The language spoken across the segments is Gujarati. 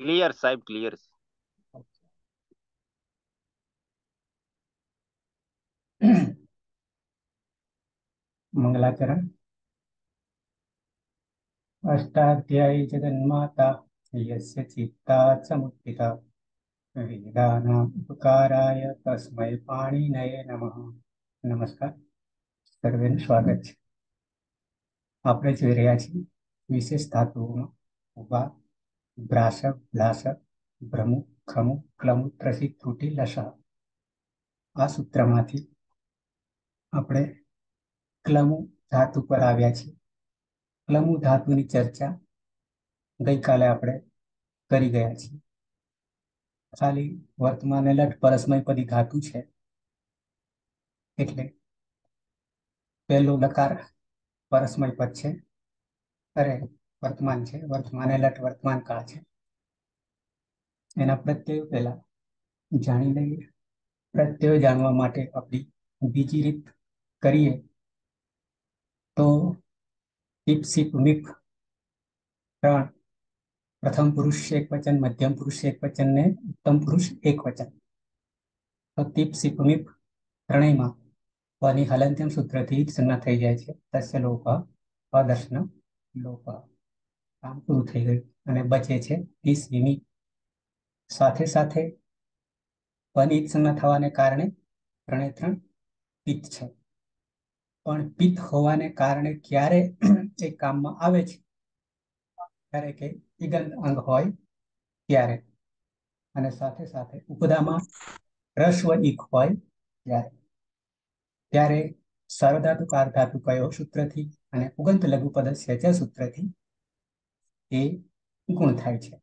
ક્લિયર સાહેબ ક્લિયર મંગલાચરણ અષ્ટાધ્યાયી જગન્માતા યસ્ય ચિત્તા સમુત્થિતા વેદાનામ ઉપકારાય તસ્મૈ પાણીનયે નમઃ નમસ્કાર સર્વેનું સ્વાગત છે આપણે જોઈ રહ્યા છીએ વિશેષ ધાતુઓમાં ઊભા ભ્રાસક ભ્લાસક ભ્રમુ, ખમુ, ક્લમુ, ત્રસી, ત્રુટી, લસા. આ સૂત્રમાંથી આપણે ક્લમુ ધાતુ પર આવ્યા છીએ. ક્લમુ ધાતુની ચર્ચા ગઈકાલે આપણે કરી ગયા છીએ. ખાલી વર્તમાન લટ પરસ્મયપદી ધાતુ છે. એટલે પહેલો લકાર પરસ્મયપદ છે. અરે વર્તમાન છે, વર્તમાન લટ વર્તમાન કાળ છે. એના પ્રત્યયો પહેલા જાણી લઈએ. પ્રત્યયો જાણવા માટે આપણી બીજી રીત કરીએ તો ત્રણ પ્રથમ પુરુષ એક વચન, મધ્યમ પુરુષ એક વચન ને ઉત્તમ પુરુષ એક વચન. તો ટીપ મિપ ત્રણેયમાં પની હલંત્યમ સૂત્રથી જ સંજ્ઞા થઈ જાય છે. તસ્ય લોપ અદર્શન લોપ કામ પૂરું થઈ ગયું અને બચે છે વીસ વિમી સાથે સાથે સંજ્ઞા થવાને કારણે ત્રણે ત્રણ પિત્ત છે. પણ પિત્ત હોવાને કારણે ક્યારે એ કામમાં આવે છે? ત્યારે કે ઇગંત અંગ હોય ત્યારે. અને સાથે સાથે ઉપદામાં રસ્વ ઈક હોય ત્યારે. ત્યારે સર્વધાતુ કાર ધાતુ કયો સૂત્રથી અને ઉગંત લઘુપદ સેચ સૂત્રથી એ ગુણ થાય છે.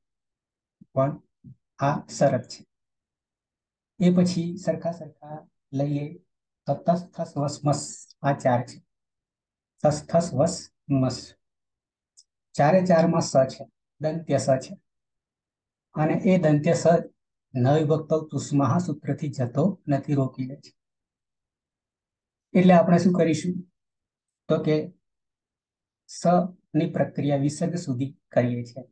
પણ આ શરત છે. એ પછી સરખા સરખા લઈએ તો તસ વસ મસ આ ચાર છે. તસ વસ મસ ચારે ચારમાં સ છે. દંત્ય સ છે. અને એ દંત્ય સ નવિભક્ત તુષ્મા સૂત્રથી જતો નથી, રોકી લે છે. એટલે આપણે શું કરીશું? તો કે સ ની પ્રક્રિયા વિસર્ગ સુધી કરીએ છીએ.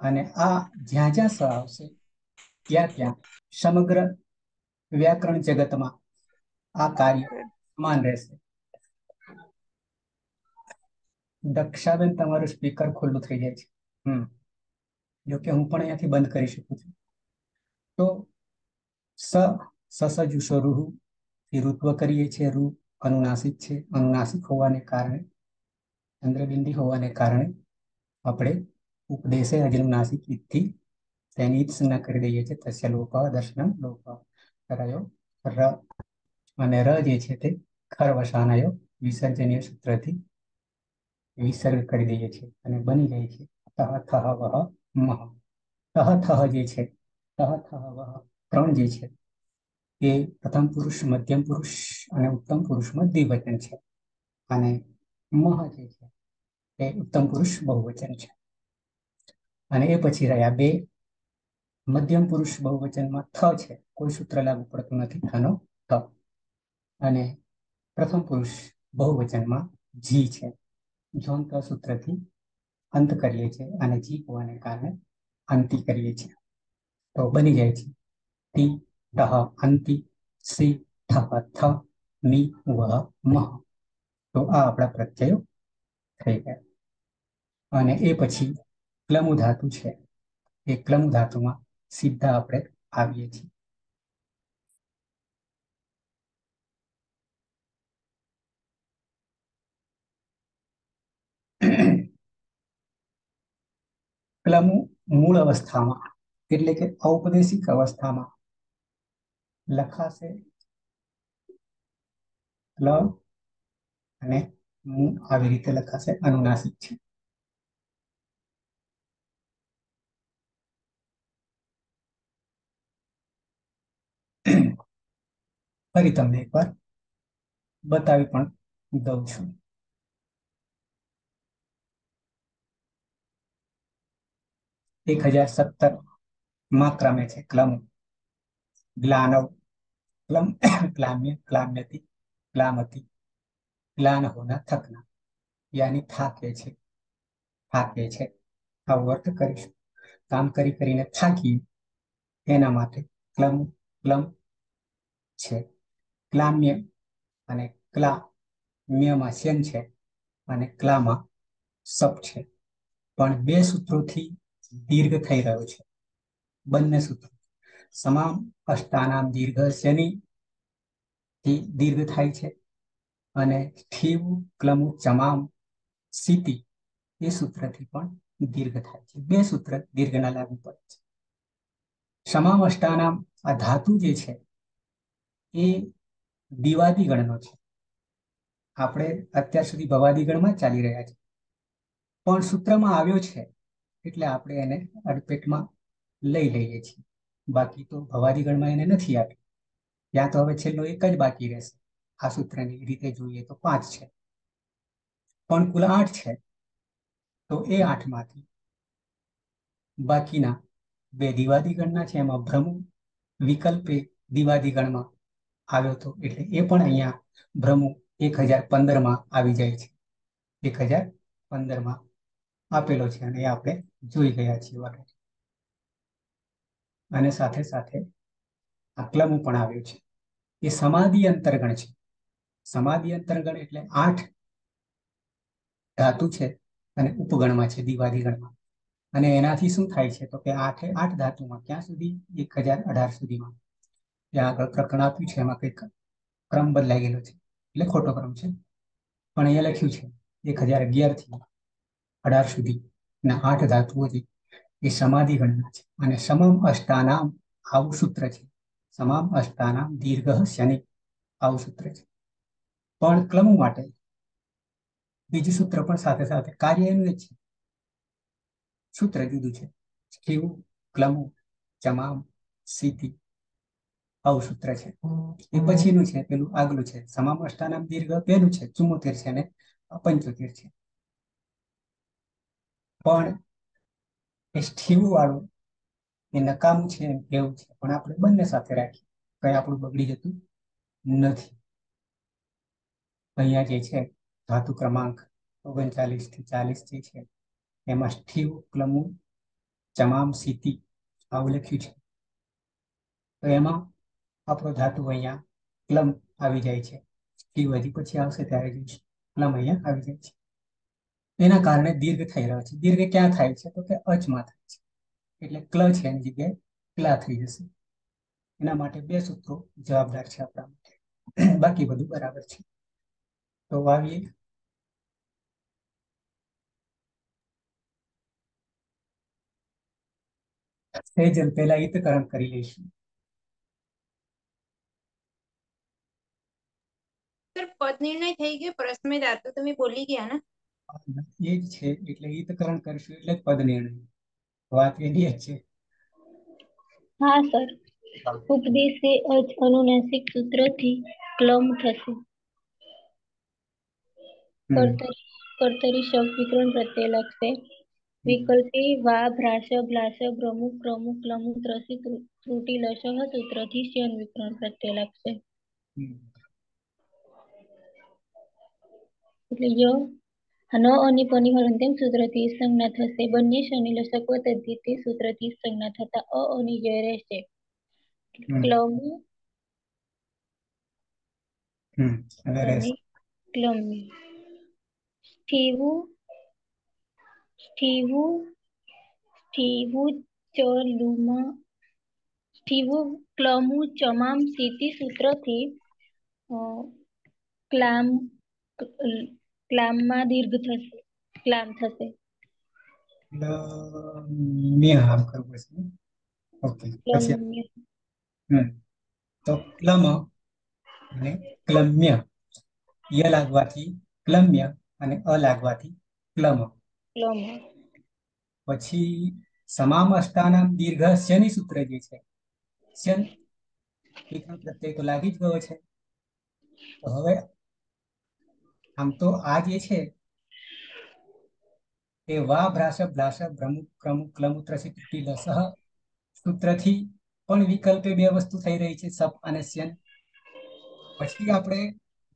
અને આ જ્યાં જ્યાં સ આવશે ત્યાં ત્યાં સમગ્ર વ્યાકરણ જગતમાં આ કાર્ય સમાન રહેશે. દક્ષાબેન, તમારું સ્પીકર ખુલ્લું થઈ જાય છે. હમ. જોકે હું પણ અહીંયાથી બંધ કરી શકું છું. તો સ, સસજુષો રૂહ ઋત્વ કરીએ છીએ. રૂ અનુનાસિક છે. અનુનાસિક હોવાને કારણે ચંદ્રબિંદી હોવાને કારણે આપણે ઉપદેશે અજનુનાસિક ઇતિ તેની સંજ્ઞા કરી દઈએ છીએ. તસ્ય લોપ દર્શન લોપ કરાયો. ર અને ર જે છે તે ખરવસાનયો વિસર્જનીય સૂત્રથી વિસર્ગ કરી દઈએ છીએ અને બની જાય છે. તહ થહ વહ મહ. તહ થહ જે છે, તહ થહ વહ ત્રણ જે છે, એ પ્રથમ પુરુષ, મધ્યમ પુરુષ અને ઉત્તમ પુરુષમાં દ્વિવચન છે. અને મહ જે છે એ ઉત્તમ પુરુષ બહુવચન છે. અને એ પછી રહ્યા બે મધ્યમ પુરુષ બહુવચનમાં થ છે. કોઈ સૂત્ર લાગુ પડતું નથી. થનો થ. અને પ્રથમ પુરુષ બહુવચનમાં જી છે. જોંત સૂત્રથી અંત કરીએ છીએ અને જી હોવાને કારણે અંતિ કરીએ છીએ. તો બની જાય છે. ટી ટહ અંતિ, સી ઠ થ, મી વહ મહ તો આ આપણા પ્રત્યયો થઈ ગયા. અને એ પછી ક્લમુ ધાતુ છે. એ ક્લમુ ધાતુમાં સીધા આપણે આવીએ છીએ. ક્લમુ મૂળ અવસ્થામાં, એટલે કે ઔપદેશિક અવસ્થામાં, લખાશે લ અને આવી રીતે લખાશે અનુનાસિક છે. ફરી તમને એકવાર બતાવી પણ દઉં છું. એક હજાર સત્તરમાં ક્રમે છે ક્લમ ગ્લાનવ, ક્લમ ક્લામ્ય ક્લામ્યતિ ક્લામતી ગ્લાન થકના યાની થાકે છે થાકે છે. આવો અર્થ કરીશું. કામ કરી કરીને થાકીએ એના માટે ક્લમ ક્લમ છે. ક્લામ્ય અને ક્લા મ્યમાં શેન છે અને ક્લામાં સપ છે. પણ બે સૂત્રોથી દીર્ઘ થઈ રહ્યો છે. બંને સૂત્રો. સમામ અષ્ટાનામ દીર્ઘ શેની થી દીર્ઘ થાય છે અને સ્થિવ, ક્લમુ, ચમામ, સીતિ એ સૂત્રથી પણ દીર્ઘ થાય છે. બે સૂત્ર દીર્ઘના લાગુ પડે છે. સમામ અષ્ટાનામ આ ધાતુ જે છે એ દિવાદી ગણનો છે. આપણે અત્યાર સુધી ભવાદી ગણમાં ચાલી રહ્યા છે પણ સૂત્રમાં આવ્યો છે એટલે આપણે એને અડપેટમાં લઈ લઈએ છીએ. બાકી તો ભવાદી ગણમાં એને નથી આપ્યું. ત્યાં તો હવે છેલ્લો એક જ બાકી રહેશે. આ સૂત્રની રીતે જોઈએ તો પાંચ છે. પણ કુલ આઠ છે. તો એ આઠમાંથી બાકીના બે દિવાદી ગણના છે. એમાં ભ્રમ વિકલ્પે દિવાદી ગણમાં આવ્યો હતો. એટલે એ પણ અહીંયા ભ્રમુ એક હજાર પંદરમાં આવી જાય છે. એક હજાર પંદરમાં આપેલો છે અને એ આપણે જોઈ ગયા છીએ અને સાથે સાથે આકલમું પણ આવ્યું છે. એ સમાધિ અંતર્ગણ છે. સમાધિ અંતર્ગણ એટલે આઠ ધાતુ છે અને ઉપગણમાં છે દિવાદી ગણમાં અને એનાથી શું થાય છે? તો કે આઠે આઠ ધાતુમાં ક્યાં સુધી? એક હજાર અઢાર સુધીમાં. આગળ પ્રકરણ આપ્યું છે, એમાં કંઈક ક્રમ બદલાઈ ગયેલો છે. એટલે ખોટો ક્રમ છે. પણ અહીંયા લખ્યું છે, એક હજાર અગિયારથી સુધી. ના આઠ ધાતુઓ છે, એ સમાધિ ગણના છે. અને સમમ અષ્ટાનામ આવું સૂત્ર છે. સમામ અષ્ટાનામ દીર્ઘ શનિ આવું સૂત્ર છે. પણ ક્રમ માટે બીજું સૂત્ર પણ સાથે સાથે કાર્ય એનું છે. સૂત્ર જુદું છે. સ્થિવ, ક્લમુ ચમામ આવું સૂત્ર છે. એ પછીનું છે પેલું આગલું છે. સમામ અષ્ટાનામ દીર્ઘ પેલું છે ચુમ્મોતેર છે અને પંચોતેર છે. પણ એ સ્થિવ વાળું એ નકામું છે એમ કેવું છે. પણ આપણે બંને સાથે રાખીએ. કઈ આપણું બગડી જતું નથી. અહીંયા જે છે ધાતુ ક્રમાંક ઓગણચાલીસથી ચાલીસ જે છે એમાં સ્થિવ ક્લમુ ચમામ સીતિ આવું લખ્યું છે. તો એમાં આપણો ધાતુ અહીંયા ક્લમ આવી જાય છે. ટી વધી પછી આવશે ત્યારે જોઈશું ક્લમ અહીંયા આવી જાય છે. એના કારણે દીર્ઘ થઈ રહ્યો છે. દીર્ઘ ક્યાં થાય છે? તો કે અચમાં થાય છે. એટલે ક્લ છે એની જગ્યાએ? ક્લા થઈ જશે. એના માટે બે સૂત્રો જવાબદાર છે આપણા માટે. બાકી બધું બરાબર છે. તો આવીએ સેજન પહેલા હિતકરણ કરી લઈશું. સર પદ નિર્ણય થઈ ગયો પ્રશ્ન ધાતુ તમે બોલી ગયા ને એ જ છે એટલે હિતકરણ કરશું એટલે જ પદ નિર્ણય વાત એની જ છે હા સર ઉપદેશે અજ અનુનાસિક સૂત્રથી ક્લમ થશે હમ. કર્તરી કર્તરી શબ્દ વિકરણ પ્રત્યય લખશે વિકલ્પી વા ભ્રાશ ભ્લાશ ભ્રમુ ક્રમુ ક્લમુ ત્રસી ત્રુ- ત્રુટી લશઃ સૂત્રથી શ્યન વિકરણ પ્રત્યય લખશે હમ. એટલે ય ન અને પની હરંતેમ સૂત્રથી સંજ્ઞા થશે. બંને શનિ લસક તદ્ધિતે સૂત્રથી સંજ્ઞા થતા અ અને જય રહેશે. ક્લમ. હમ અને અને રહેશે. ક્લમ્ય સ્થિવું સ્થિવું સ્થિવું ચલુમાં. સ્થિવું ક્લમુ ચમામ સ્થિતિ સૂત્રથી ક્લામ ક્લામમાં દીર્ઘ થશે ક્લામ થશે. મેં આમ કરવું પડશે ઓકે પછી હમ તો ક્લમ અને ક્લમ્ય. ય લાગવાથી ક્લમ્ય અને અ લાગવાથી ક્લમ. ક્લમ. પછી સમામ અષ્ટાનામ દીર્ઘ શનિ સૂત્ર જે છે શન પ્રત્યય તો લાગી જ ગયો છે. હવે આમ તો આ જે છે, એ વા ભ્રાસ ભ્લાસ ભ્રમુક ક્રમુક ક્લમુત્ર ત્રુટી લસહ સૂત્રથી પણ વિકલ્પે બે વસ્તુ થઈ રહી છે, સપ અને સ્યન. પછી આપણે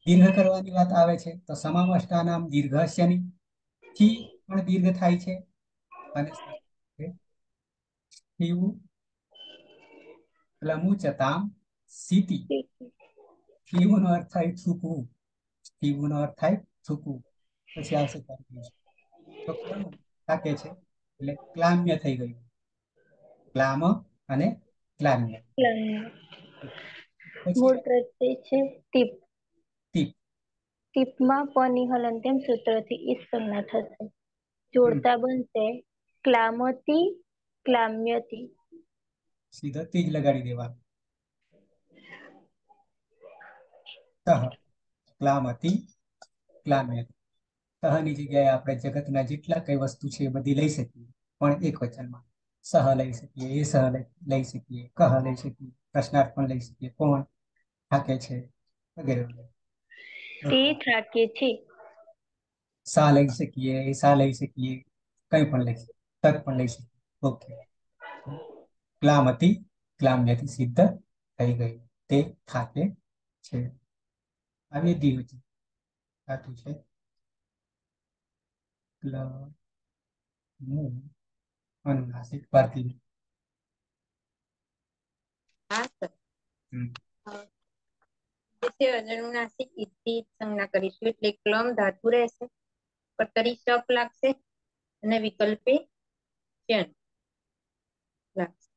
દીર્ઘ કરવાની વાત આવે છે, તો સમામ નામ દીર્ઘ શનિ થી પણ દીર્ઘ થાય છે. અને ક્લમુચતામ સીતિ નો અર્થ થાય થૂકવું. નો અર્થ થાય થૂકવું. પછી આવશે તો છે. એટલે ક્લામ્ય થઈ ગયું. ક્લામ અને ક્લામ્ય. ક્લામ્ય. મૂળ પ્રત્યય છે ટીપ. ટીપ. ટીપમાં પની હલંત્યમ સૂત્રથી ઈસ સંજ્ઞા થશે. જોડતા બનશે ક્લામતી ક્લામ્યતી. સીધો તીજ લગાડી તહ. ક્લામતી ક્લામ્યતી તહની જગ્યાએ આપણે જગતના જેટલા કઈ વસ્તુ છે એ બધી લઈ શકીએ. પણ એક વચનમાં સહ લઈ શકીએ એ સહ લઈ- શકીએ કહ લઈ શકીએ પ્રશ્નાર્થ પણ લઈ શકીએ કોણ થાકે છે વગેરે તે થાકે છે. સા લઈ શકીએ એ સા લઈ શકીએ કંઈ પણ લઈ શકીએ તત પણ લઈ શકીએ. ઓકે. ક્લામ હતી ક્લામ્યથી સિદ્ધ થઈ ગઈ. તે થાકે છે. આવી દ્વિવચન ધાતુ છે. અનુનાસિક. છે. અનુનાસિક ઇતિ સંજ્ઞા કરીશું એટલે ક્લમ ધાતુ રહેશે કર્તરી શપ લાગશે અને વિકલ્પે ચન લાગશે.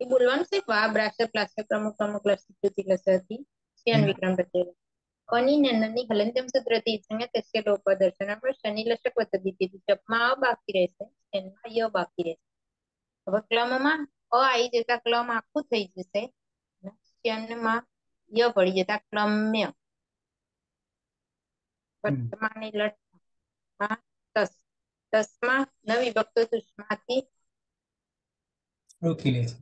એ બોલવાનું છે વા બ્રાસ પ્લાસ્ટર પ્રમુખ પ્રમુખ લક્ષિત કૃતિ ચન હમ. વિક્રમ પ્રત્યય કોની નંદની હલંતમ સૂત્રથી સંજ્ઞા તસ્ય લોપદર્શન પર શનિ લશક વતદિતિ જપમાં અ બાકી રહેશે એનમાં ય બાકી રહેશે. હવે ક્લમમાં અ આવી જતા ક્લમ આખું થઈ જશે માં ય પડી જતા ક્લમ્ય. વર્તમાની લટમાં તસ તસમાં નવી વિભક્ત સુષ્માથી રોકી લે છે.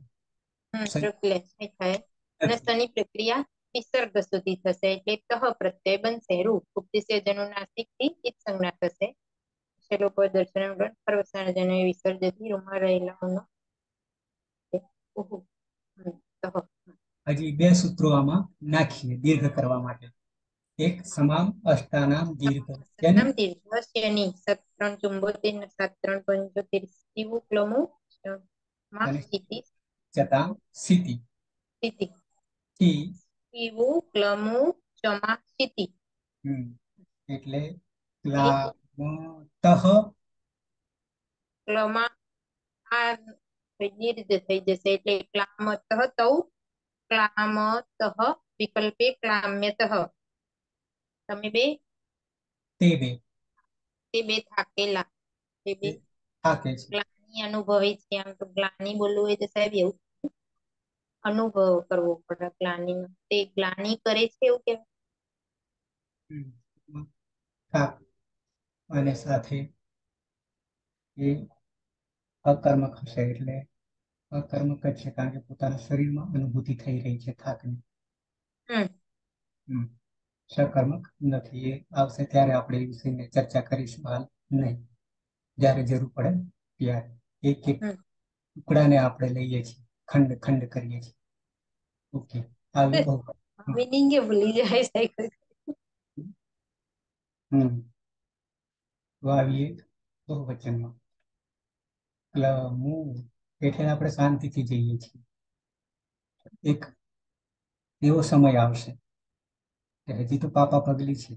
રોકી લે છે થાય અને શનિ પ્રક્રિયા વિસર્ગ સુધી થશે એટલે તહ પ્રત્યય બનશે રૂપ ઉપદેશજનો નાસિકથી સંજ્ઞા થશે. લોકો દર્શન પરવસાણ જનો વિસર્જથી રૂમાં રહેલાઓનો ઉહુ. હજી બે સૂત્રો આમાં નાખીએ દીર્ઘ કરવા માટે. એક સમામ અષ્ટાનામ દીર્ઘ. જન્મ દીર્ઘ દીર્ઘસ્યની સત ત્રણ ચુંબોતેર સાત ત્રણ પંચોતેર. શિવુ ક્લમુ માં સ્થિતિ જતા સ્થિતિ સ્થિતિ સ્તીવું ક્લમું ચમા એટલે ક્લા તહ ક્લમા આ નિર્ધ થઈ જશે. એટલે ક્લામતઃ તૌ ક્લામતઃ વિકલ્પે ક્લામ્યતઃ તમે બે? તે બે. તે બે થાકેલા. તે બે થાકે છે. ગ્લાની અનુભવે છે. આમ તો ગ્લાની બોલવું હોય તો સાહેબ એવું અનુભવ કરવો પડે ગ્લાની તે ગ્લાની કરે છે એવું કે અને સાથે એ અકર્મક હશે એટલે અકર્મક જ છે કારણ કે પોતાના શરીરમાં અનુભૂતિ થઈ રહી છે થાકની. હમ. સકર્મક નથી. એ આવશે ત્યારે આપણે એ વિષયને ચર્ચા કરીશું હાલ નહીં. જ્યારે જરૂર પડે ત્યારે. એક એક ટુકડાને આપણે લઈએ છીએ. ખંડ ખંડ કરીએ છીએ. ઓકે મિનિંગ એ ભૂલી જાય સાયકલ. હમ. વાવીએ બહુવચનમાં એટલે હું એટલે આપણે શાંતિથી જઈએ છીએ. એક એવો સમય આવશે કે હજી તો પાપા પગલી છે.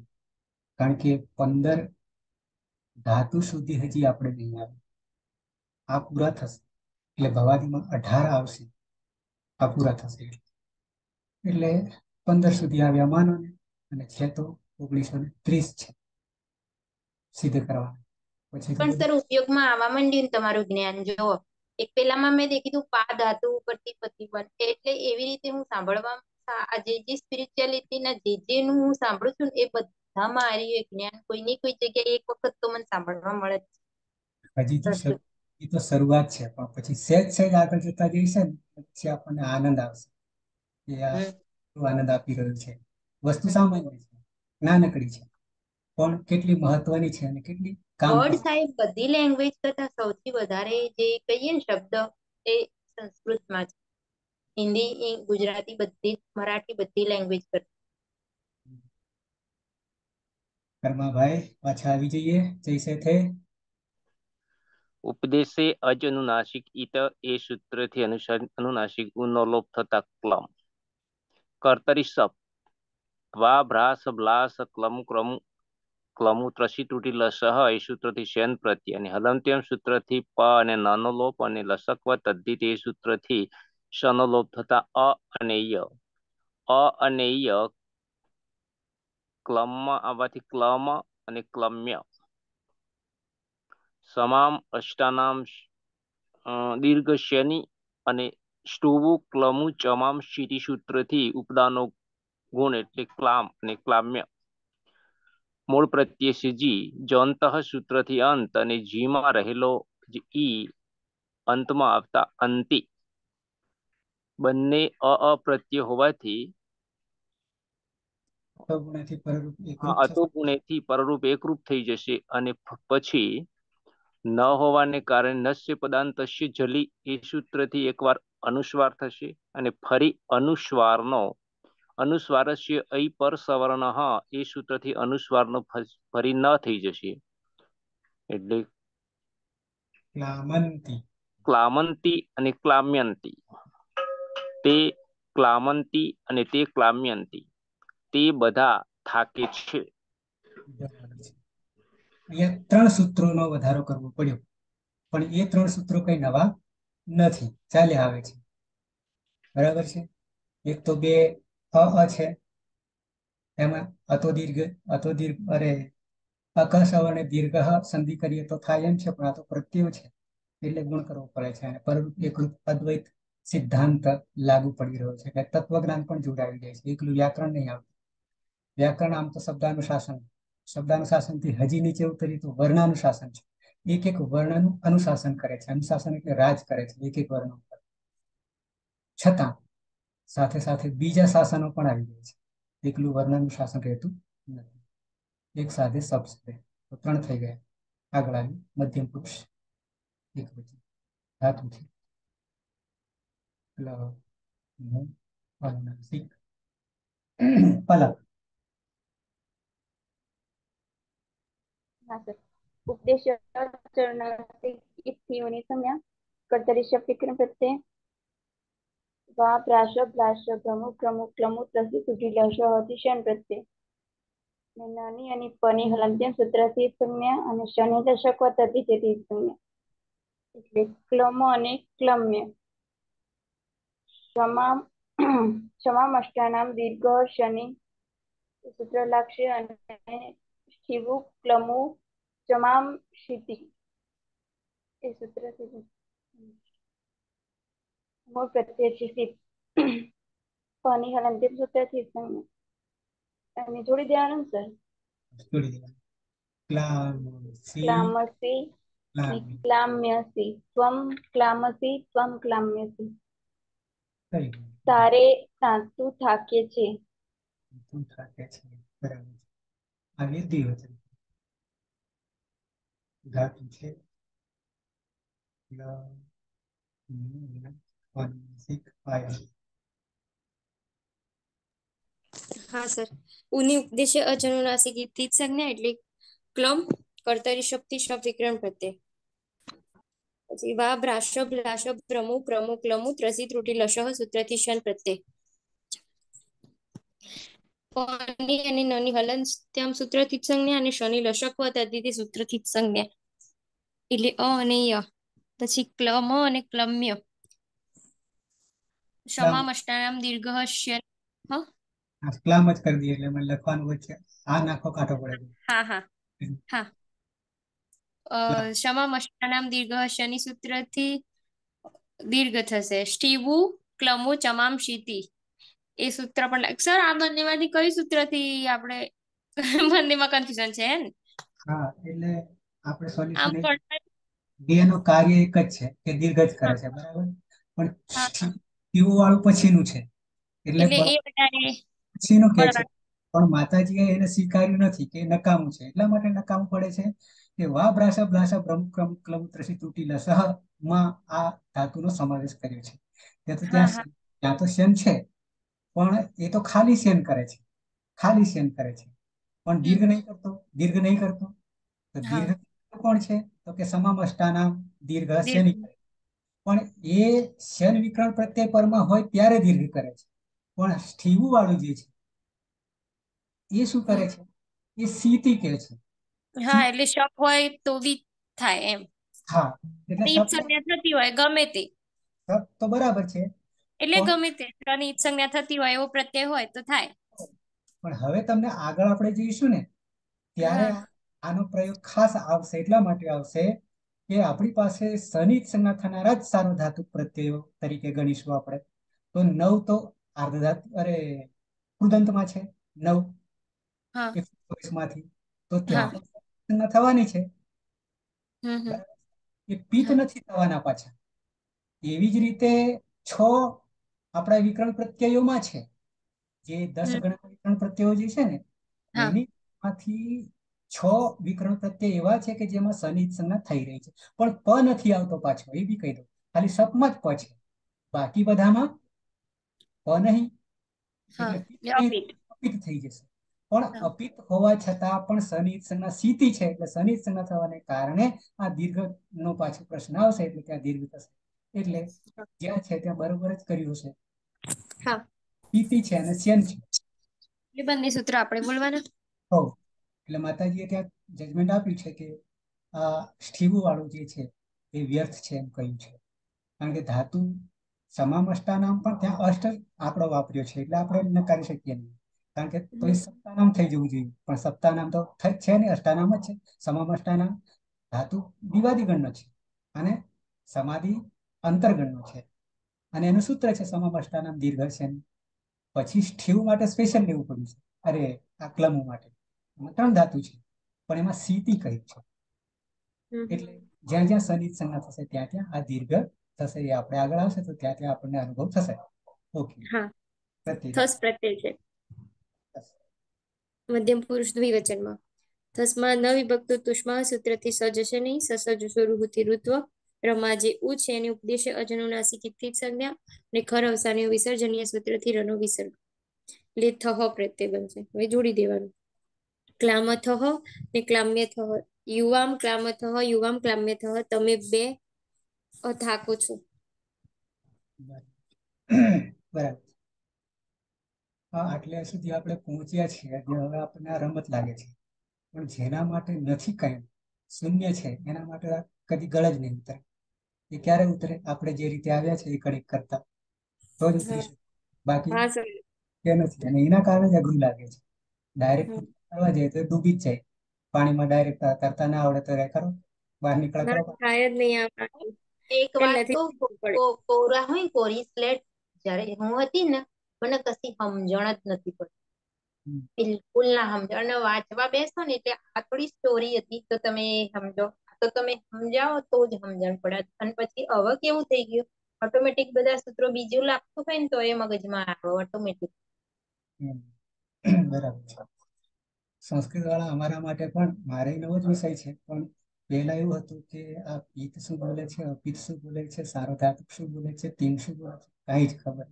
કારણ કે પંદર ધાતુ સુધી હજી આપણે નહીં આવે આ પૂરા થશે. એટલે ભવાદીમાં અઢાર આવશે. આ પૂરા થશે. એટલે પંદર સુધી આવ્યા માનો અને છે તો ઓગણીસો ને ત્રીસ છે. સિદ્ધ કરવાના. પછી પણ સર ઉપયોગમાં આવવા માંડ્યું તમારું જ્ઞાન. જો એક પેલામાં મેં કીધું પા ધાતુ ઉપરથી પતિ બનશે એટલે એવી રીતે હું સાંભળવા આ જે જે સ્પિરિચ્યુઆલિટી જે જેનું હું સાંભળું છું એ બધામાં આ રહ્યું એ જ્ઞાન. કોઈની કોઈ જગ્યાએ એક વખત તો મને સાંભળવા મળે છે. હજી તો એ તો શરૂઆત છે પણ પછી સહેજ સહેજ આગળ જતા જઈશે ને પછી આપણને આનંદ આવશે. કે આ શું આનંદ આપી રહ્યું છે? વસ્તુ સામાન્ય છે નાનકડી છે પણ કેટલી મહત્વની છે અને કેટલી કામ વર્ડ સાહેબ બધી લેંગ્વેજ કરતા સૌથી વધારે જે કહીએ ને શબ્દ એ સંસ્કૃતમાં છે. હિન્દી ગુજરાતી બધી મરાઠી બધી લેંગ્વેજ કરતા. કર્માભાઈ પાછા આવી જઈએ જય સે થે. ઉપદેશે અજ અનુનાસિક ઈત એ સૂત્રથી અનુસાર અનુનાસિક ઉનો લોપ થતા ક્લમ કર્તરી સપ વા ભ્રાસ બ્લાસ ક્લમ ક્રમ, ક્લમુ ત્રસી તૂટી લસહ એ સૂત્રથી શેન પ્રત્યે અને હલંત્યમ સૂત્રથી પ અને નનો લોપ અને લસકવ તદ્દિત એ સૂત્રથી શનો લોપ થતા અ અને ય. અ અને ય ક્લમમાં આવવાથી ક્લમ અને ક્લમ્ય. સમામ અષ્ટાનામ દીર્ઘ શેની અને સ્ટુવુ ક્લમુ ચમામ શીરી સૂત્રથી ઉપદાનો ગુણ એટલે ક્લામ અને ક્લામ્ય. મૂળ પ્રત્યે છે જી જોંતઃ સૂત્રથી અંત અને જીમાં રહેલો જે ઈ અંતમાં આવતા અંતિ. બંને અ અપ્રત્ય હોવાથી ગુણેથી પરરૂપ એકરૂપ અતો ગુણેથી પરરૂપ એકરૂપ થઈ જશે અને પછી ન હોવાને કારણે નસ્ય પદાંતસ્ય જલી એ સૂત્રથી એકવાર અનુસ્વાર થશે અને ફરી અનુસ્વારનો અનુસ્વારસ્ય અહી પર સવર્ણ એ સૂત્રથી અનુસ્વારનો ફરી ન થઈ જશે. એટલે ક્લામંતી. ક્લામંતી અને ક્લામ્યંતી. તે ક્લામંતી અને તે ક્લામ્યંતી. તે બધા થાકે છે. અહીંયા ત્રણ સૂત્રોનો વધારો કરવો પડ્યો. પણ એ ત્રણ સૂત્રો કઈ નવા નથી. ચાલ્યા આવે છે. બરાબર છે? એક તો બે અ અ છે. એમાં અતો દીર્ઘ અતો દીર્ઘ, અરે અકસ અને દીર્ઘ સંધિ કરીએ તો થાય એમ છે, પણ આ તો પ્રત્યય છે. એટલે ગુણ કરવો પડે છે. અને પર એકરૂપ અદ્વૈત સિદ્ધાંત લાગુ પડી રહ્યો છે. એટલે તત્વજ્ઞાન પણ જોડાવી જાય છે. એકલું વ્યાકરણ નહીં આવતું. વ્યાકરણ આમ તો શબ્દાનુશાસન શબ્દાનુશાસનથી હજી નીચે ઉતરી તો વર્ણાનુશાસન છે. એક એક વર્ણનું અનુશાસન કરે છે. અનુશાસન એટલે રાજ કરે છે. એક એક વર્ણ ઉપર. છતાં સાથે સાથે બીજા શાસનો પણ આવી જાય છે. એકલું વર્ણનું શાસન રહેતું નથી. એક સાથે સબ તો ત્રણ થઈ ગયા. આગળ આવી મધ્યમ પુરુષ. એક વચન ધાતુ છે. પ્લ, નું, અનુનાસિક. પલક સર ઉપદેશ નાની અને શનિ દશક તથી તેથી સમ્ય એટલે ક્લમો અને ક્લમ્ય તમામ તમામ અષ્ટાનામ દીર્ઘ શનિ સૂત્ર લાગશે અને શિવુ ક્લમુ તમામ શીતિ એ સૂત્રથી મૂળ પ્રત્યે છે પાણી હલંતિમ સૂત્રથી અને જોડી દેવાનું સર જોડી દેવાનું ક્લામસી ક્લામ્યસી ત્વમ ક્લામસી ત્વમ ક્લામ્યસી તારે તાંતું થાકે છે તું થાકે છે બરાબર લ, નું, અનુનાસિક હા સર. ઉની ઉપદેશે અજનુનાસિક ઇતિ સંજ્ઞા એટલે ક્લમ કર્તરી શક્તિ શબ્દ વિક્રમ પ્રત્યે. પછી વા ભ્રાશબ લાશબ પ્રમુ પ્રમુખ ક્લમુ ત્રસી ત્રુટી લશહ સૂત્રથી શન પ્રત્યે. પની અને નની હલન ત્યામ સૂત્રથી સંજ્ઞા અને શનિ લશક તદ્ધિતિ સૂત્રથી સંજ્ઞા એટલે અ અને ય પછી ક્લમ અને ક્લમ્ય. સમામ અષ્ટાનામ દીર્ઘ આ ક્લમ જ કરી દઈએ એટલે મને લખવાનું વચ્ચે આ નાખો કાઢો પડે હા હા. હા. અ સમામ અષ્ટાનામ દીર્ઘ શનિ સૂત્રથી દીર્ઘ થશે. સ્ટીવુ ક્લમુ ચમામ શીતી. એ સૂત્ર પણ સર આ બંનેમાંથી કઈ સૂત્રથી આપણે બંનેમાં કન્ફ્યુઝન છે હે ને હા એટલે આપણે સોલ્યુશન બે નું કાર્ય એક જ છે કે દીર્ઘ જ કરે છે બરાબર? પણ હા. વાળું પછીનું છે. એટલે પછીનું કે છે. પણ માતાજીએ એને સ્વીકાર્યું નથી કે નકામું છે. એટલા માટે નકામું પડે છે કે વા ભ્રાસા ભ્રાસા બ્રહ્મ ક્રમ ક્લમ ત્રસી તૂટી લસહમાં આ ધાતુનો સમાવેશ કર્યો છે. ત્યાં તો ત્યાં ત્યાં તો શેન છે. પણ એ તો ખાલી સેન કરે છે. ખાલી સેન કરે છે. પણ દીર્ઘ નહીં કરતો દીર્ઘ નહીં કરતો. તો દીર્ઘ કોણ છે? તો કે સમામષ્ટાના દીર્ઘ. શનિ પણ એ શેન વિકરણ પ્રત્યય પરમાં હોય ત્યારે દીર્ઘ કરે છે. પણ સ્થિવું વાળું જે છે એ શું કરે છે? એ સીતી કે છે. હા એટલે શપ હોય તો બી થાય એમ. હા એટલે શપ નથી હોય ગમે તે. તો બરાબર છે એટલે ગમે તે ત્રણ સંજ્ઞા થતી હોય એવો પ્રત્યય હોય તો થાય. પણ હવે તમને આગળ આપણે જઈશું ને ત્યારે આનો પ્રયોગ ખાસ આવશે એટલા માટે આવશે કે આપણી પાસે સનિત સંજ્ઞા થનારા જ સારો ધાતુ પ્રત્યયો તરીકે ગણીશું આપણે. તો નવ તો આર્ધધાતુ અરે કૃદંતમાં છે નવ. માંથી તો ત્યાં સંજ્ઞા થવાની છે. એ પિત્ત નથી થવાના પાછા. એવી જ રીતે છ આપણા વિકરણ પ્રત્યયોમાં છે. જે દસ હમ. ગણા વિકરણ પ્રત્યયો જે છે ને એની માંથી છ વિકરણ પ્રત્યય એવા છે કે જેમાં શનિ સંજ્ઞા થઈ રહી છે. પણ પ નથી આવતો પાછો એ બી કહી દઉં. ખાલી સપમાં જ પ છે. બાકી બધામાં પ નહીં. અપિત. થઈ જશે. પણ અપિત હોવા છતાં પણ શનિ સંજ્ઞા સીતી છે એટલે શનિ સંજ્ઞા થવાને કારણે આ દીર્ઘ નો પાછો પ્રશ્ન આવશે એટલે ત્યાં દીર્ઘ થશે. એટલે જ્યાં છે ત્યાં બરોબર જ કર્યું છે હા. પીતી છે અને શ્યન છે. એ બંને સૂત્ર આપણે બોલવાના. હો એટલે માતાજીએ ત્યાં જજમેન્ટ આપ્યું છે કે આ સ્થિવું વાળું જે છે એ વ્યર્થ છે એમ કહ્યું છે. કારણ કે ધાતુ સમામ અષ્ટાનામ પણ ત્યાં અષ્ટ આંકડો વાપર્યો છે એટલે આપણે નકારી શકીએ નહીં. કારણ કે તો સપ્તાનામ થઈ જવું જોઈએ. પણ સપ્તાનામ તો થઈ જ છે ને અષ્ટાનામ જ છે. સમામ અષ્ટાનામ ધાતુ દિવાદિગણનો છે અને સમાધિ અંતર્ગણનો છે. અને એનું સૂત્ર છે સમામ અષ્ટાનામ દીર્ઘ છે પછી સ્થિવ માટે સ્પેશિયલ લેવું પડ્યું છે. અરે આ ક્લમો માટે. એમાં ત્રણ ધાતુ છે પણ એમાં સીતી કહી છે? એટલે જ્યાં જ્યાં સનિત સંજ્ઞા થશે ત્યાં ત્યાં આ દીર્ઘ થશે. એ આપણે આગળ આવશે તો ત્યાં ત્યાં આપણને અનુભવ થશે. ઓકે. થસ પ્રત્યય છે. મધ્યમ પુરુષ દ્વિવચનમાં. થસમાં ન વિભક્ત તુષ્મા સૂત્રથી સજશે નહીં સસજ સ્વરૂપથી ઋત્વ રમાજે ઉ છે, એની ઉપદેશે અજનુનાસિકિતથી જ સંજ્ઞા અને ખર અવસાનીય વિસર્જનીય સૂત્રથી રનો વિસર્ગ એટલે થહ પ્રત્યે બનશે. હવે જોડી દેવાનું. ક્લામથ ને ક્લામ્ય યુવામ ક્લામથહ, યુવામ ક્લામ્ય તમે બે થાકો છો. બરાબર. આટલે સુધી આપણે પહોંચ્યા છીએ. જે હવે આપણને રમત લાગે છે. પણ જેના માટે નથી કાંઈ, શૂન્ય છે. એના માટે કદી ગળ જ નહીં ઉતરે. એ ક્યારે ઉતરે? આપણે જે રીતે આવ્યા છે એ કડીક કરતા. તો જ ઉતરી શકે. બાકી કે નથી. અને એના કારણે જ અઘરું લાગે છે. ડાયરેક્ટ કરવા જાય તો ડૂબી જ જાય. પાણીમાં ડાયરેક્ટ તરતા ના આવડે તો રે કરો બહાર નીકળે કરો થાય જ નહીં આ એક વાત. કો- કોરા હોય ને કોરી સ્લેટ જ્યારે હું હતી ને મને કશી સમજણ જ નથી પડતી. બિલકુલ ના સમજણ. અને વાંચવા બેસો ને એટલે આ થોડી સ્ટોરી હતી તો તમે સમજો. તો તમે સમજાવો તો જ સમજણ પડે. અને પછી હવે કેવું થઈ ગયું? ઓટોમેટિક બધા સૂત્રો બીજું લાગતું હોય ને તો એ મગજમાં આવે ઓટોમેટિક બરાબર છે સંસ્કૃત વાળા અમારા માટે પણ મારે નવો જ વિષય છે. પણ પહેલા એવું હતું કે આ પિત શું બોલે છે અપિત શું બોલે છે સારો ધાતુક શું બોલે છે તીન શું બોલે છે કઈ જ ખબર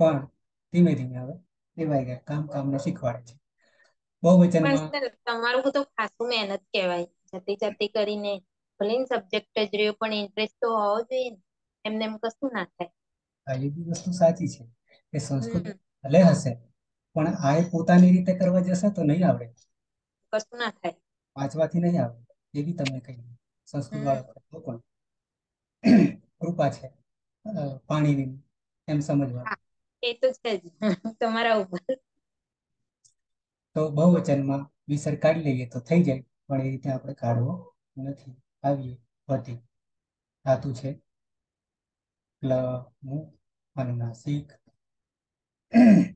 પણ ધીમે ધીમે હવે ટેવાઈ ગયા. કામ કામને શીખવાડે છે. બહુ વચનમાં તમારું તો ખાસું મહેનત કહેવાય. જાતે જાતે કરીને ભલે સબ્જેક્ટ જ રહ્યો પણ ઇન્ટરેસ્ટ તો હોવો જોઈએ ને. એમને એમ કશું ના થાય. આ એ બી વસ્તુ સાચી છે કે સંસ્કૃત ભલે હશે પણ આ એ પોતાની રીતે કરવા જશે તો નહીં આવડે. કશું ના થાય. વાંચવાથી નહીં આવડે એ બી તમને કહી સંસ્કૃત વાળો પણ કૃપા છે પાણીની એમ સમજવા એ તો છે જ તમારા ઉપર. તો બહુવચનમાં વિસર કાઢી લઈએ તો થઈ જાય. પણ એ રીતે આપણે કાઢવો નથી. આવીએ, પતિ. ધાતુ છે. પ્લ મુ અનુનાસિક.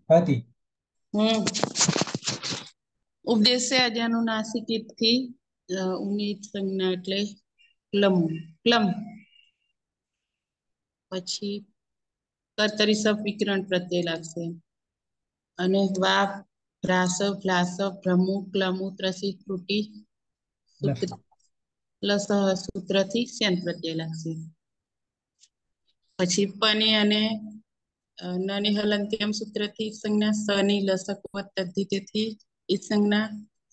પતિ. હમ. આજે અનુનાસિકથી ઉમેદ સંજ્ઞા એટલે ક્લમ ક્લમ પછી કર્તરી સબ વિકરણ પ્રત્યય લાગશે. અને વા ભ્રાસ ભ્લાસ ભ્રમુ ક્લમુ ત્રસી ત્રુટી સૂત્ર લસ સૂત્રથી શ્યાન પ્રત્યય લાગશે પછી પની અને નની હલંત્યમ સૂત્રથી સંજ્ઞા સની લસક તદ્ધિતેથી ઈ સંજ્ઞા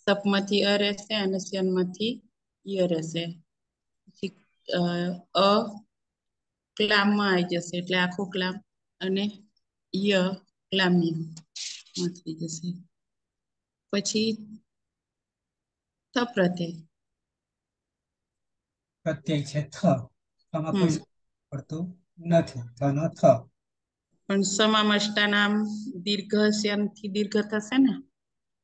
સપમાંથી અ રહેશે અને શ્યનમાંથી ય રહેશે અ ક્લામ ક્લામમાં આવી જશે એટલે આખું ક્લામ અને ય ક્લામ્ય થઈ જશે પછી થ પ્રત્યય છે થ. આમાં કોઈ પડતું નથી. થ નો થ. પણ સમામષ્ટાનામ દીર્ઘથી દીર્ઘ થશે ને?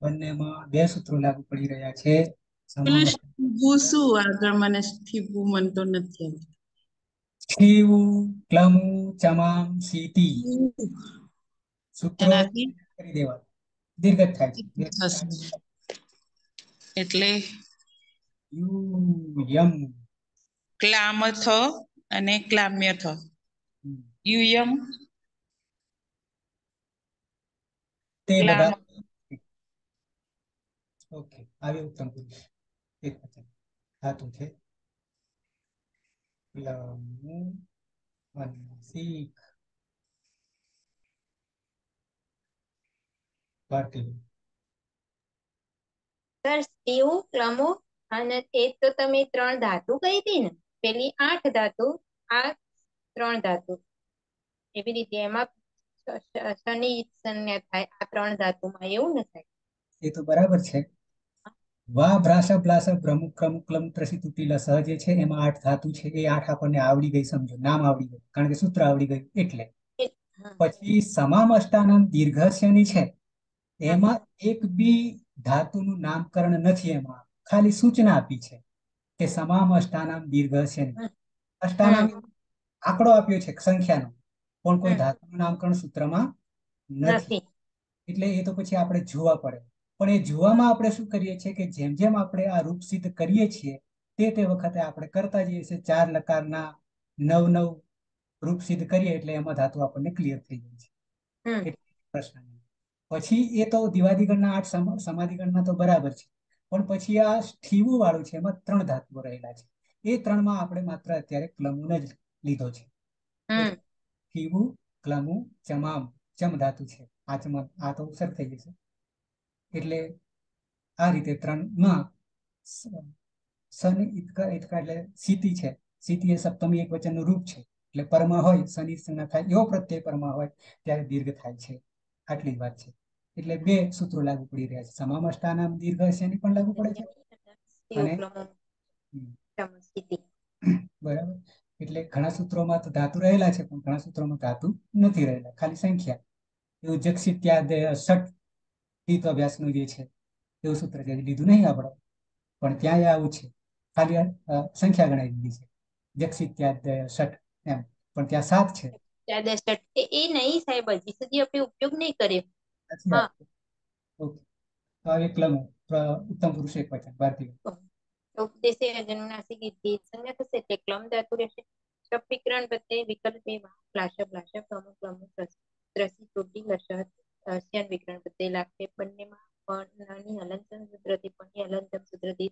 બંનેમાં બે સૂત્રો લાગુ પડી રહ્યા છે. આગળ મને સ્થિભુ મનતો નથી. સ્થિવું, ક્લમું, ચમામ, સીતી સૂત્રો કરી દેવા દીર્ઘ થાય છે. એટલે? યુ યમ. ક્લામ થ અને ક્લામ્ય થ યુયમ. તે બધા ઓકે આવી ઉત્તમ પુરુષ એક હા તું છે. ક્લમુ. અને શીખ. સર સ્ટીવ ક્લમો અને એ તો તમે ત્રણ ધાતુ કહી હતી ને? પેલી આઠ ધાતુ આ ત્રણ ધાતુ. એવી રીતે એમાં શનિ સંજ્ઞા થાય આ ત્રણ ધાતુમાં એવું ન થાય. એ તો બરાબર છે. વા ભ્રાસ પ્લાસ પ્રમુખ પ્રમુખ ક્લમ ત્રસી તૂટીલા લસહ જે છે. એમાં આઠ ધાતુ છે. એ આઠ આપણને આવડી ગઈ સમજો. નામ આવડી ગયું. કારણ કે સૂત્ર આવડી ગયું. એટલે પછી સમામ અષ્ટાનંદ દીર્ઘસ્યની છે. એમાં એક બી ધાતુનું નામકરણ નથી એમાં. ખાલી સૂચના આપી છે. કે સમામ અષ્ટાનામ દીર્ઘ છે અષ્ટાનામ આંકડો આપ્યો છે સંખ્યાનો. પણ કોઈ. ધાતુનું નામકરણ સૂત્રમાં નથી. એટલે એ તો પછી આપણે જોવા પડે. પણ એ જોવામાં આપણે શું કરીએ છીએ કે જેમ જેમ આપણે આ રૂપ સિદ્ધ કરીએ છીએ તે તે વખતે આપણે કરતા જઈએ છીએ ચાર લકારના નવ નવ રૂપ સિદ્ધ કરીએ એટલે એમાં ધાતુ આપણને ક્લિયર થઈ જાય છે. પ્રશ્ન પછી એ તો દિવાદીગણના આઠ સમ- સમાધિગણના તો બરાબર છે. પણ પછી આ સ્થીવું વાળું છે એમાં ત્રણ ધાતુઓ રહેલા છે. એ ત્રણમાં આપણે માત્ર અત્યારે ક્લમુન જ લીધો છે. હમ. ક્લમુ ચમામ ચમ ધાતુ છે. આ ચમ આ તો સર થઈ જશે એટલે આ રીતે ત્રણમાં શનિ ઇતકા ઇતકા એટલે સીતિ છે. સીતિ એ સપ્તમી એક વચનનું રૂપ છે. એટલે પરમા હોય શનિ સંજ્ઞા થાય એવો પ્રત્યય પરમા હોય ત્યારે દીર્ઘ થાય છે. આટલી વાત છે. એટલે બે સૂત્રો લાગુ પડી રહ્યા છે. સમામષ્ટાનામ દીર્ઘ શેની પણ લાગુ પડે છે? અને- બરાબર. એટલે ઘણા સૂત્રોમાં તો ધાતુ રહેલા છે પણ ઘણા સૂત્રોમાં ધાતુ નથી રહેલા. ખાલી સંખ્યા. એવું જક્ષિત ત્યાં ષટ તીત અભ્યાસનું જે છે એવું સૂત્ર છે. લીધું નહીં આપણે. પણ ત્યાં આવું છે. ખાલી સંખ્યા ગણાવી દીધી છે. જક્ષિત ત્યાં ષટ એમ. પણ ત્યાં સાત છે. એ એ નહીં સાહેબ. હજી સુધી આપણે ઉપયોગ નહીં કર્યો. ક્લમો પ્ર- ઉત્તમ પુરુષ એક વચન ભારતીય ઉપદેશે અજન્મનાસિક ઇતિ સંજ્ઞા થશે એટલે ક્લમ ધાતુ રહેશે. શબ વિકરણ પ્રત્યય વિકલ્પ બે ફ્લાશ ફ્લાશ પ્રમુખ પ્રમુખ ત્રસી તૂટી લશ સ્યાન વિકરણ પ્રત્યય લાગશે બંનેમાં પણ નાની હલનચલન સૂત્રથી પણ હલનચલન સૂત્રથી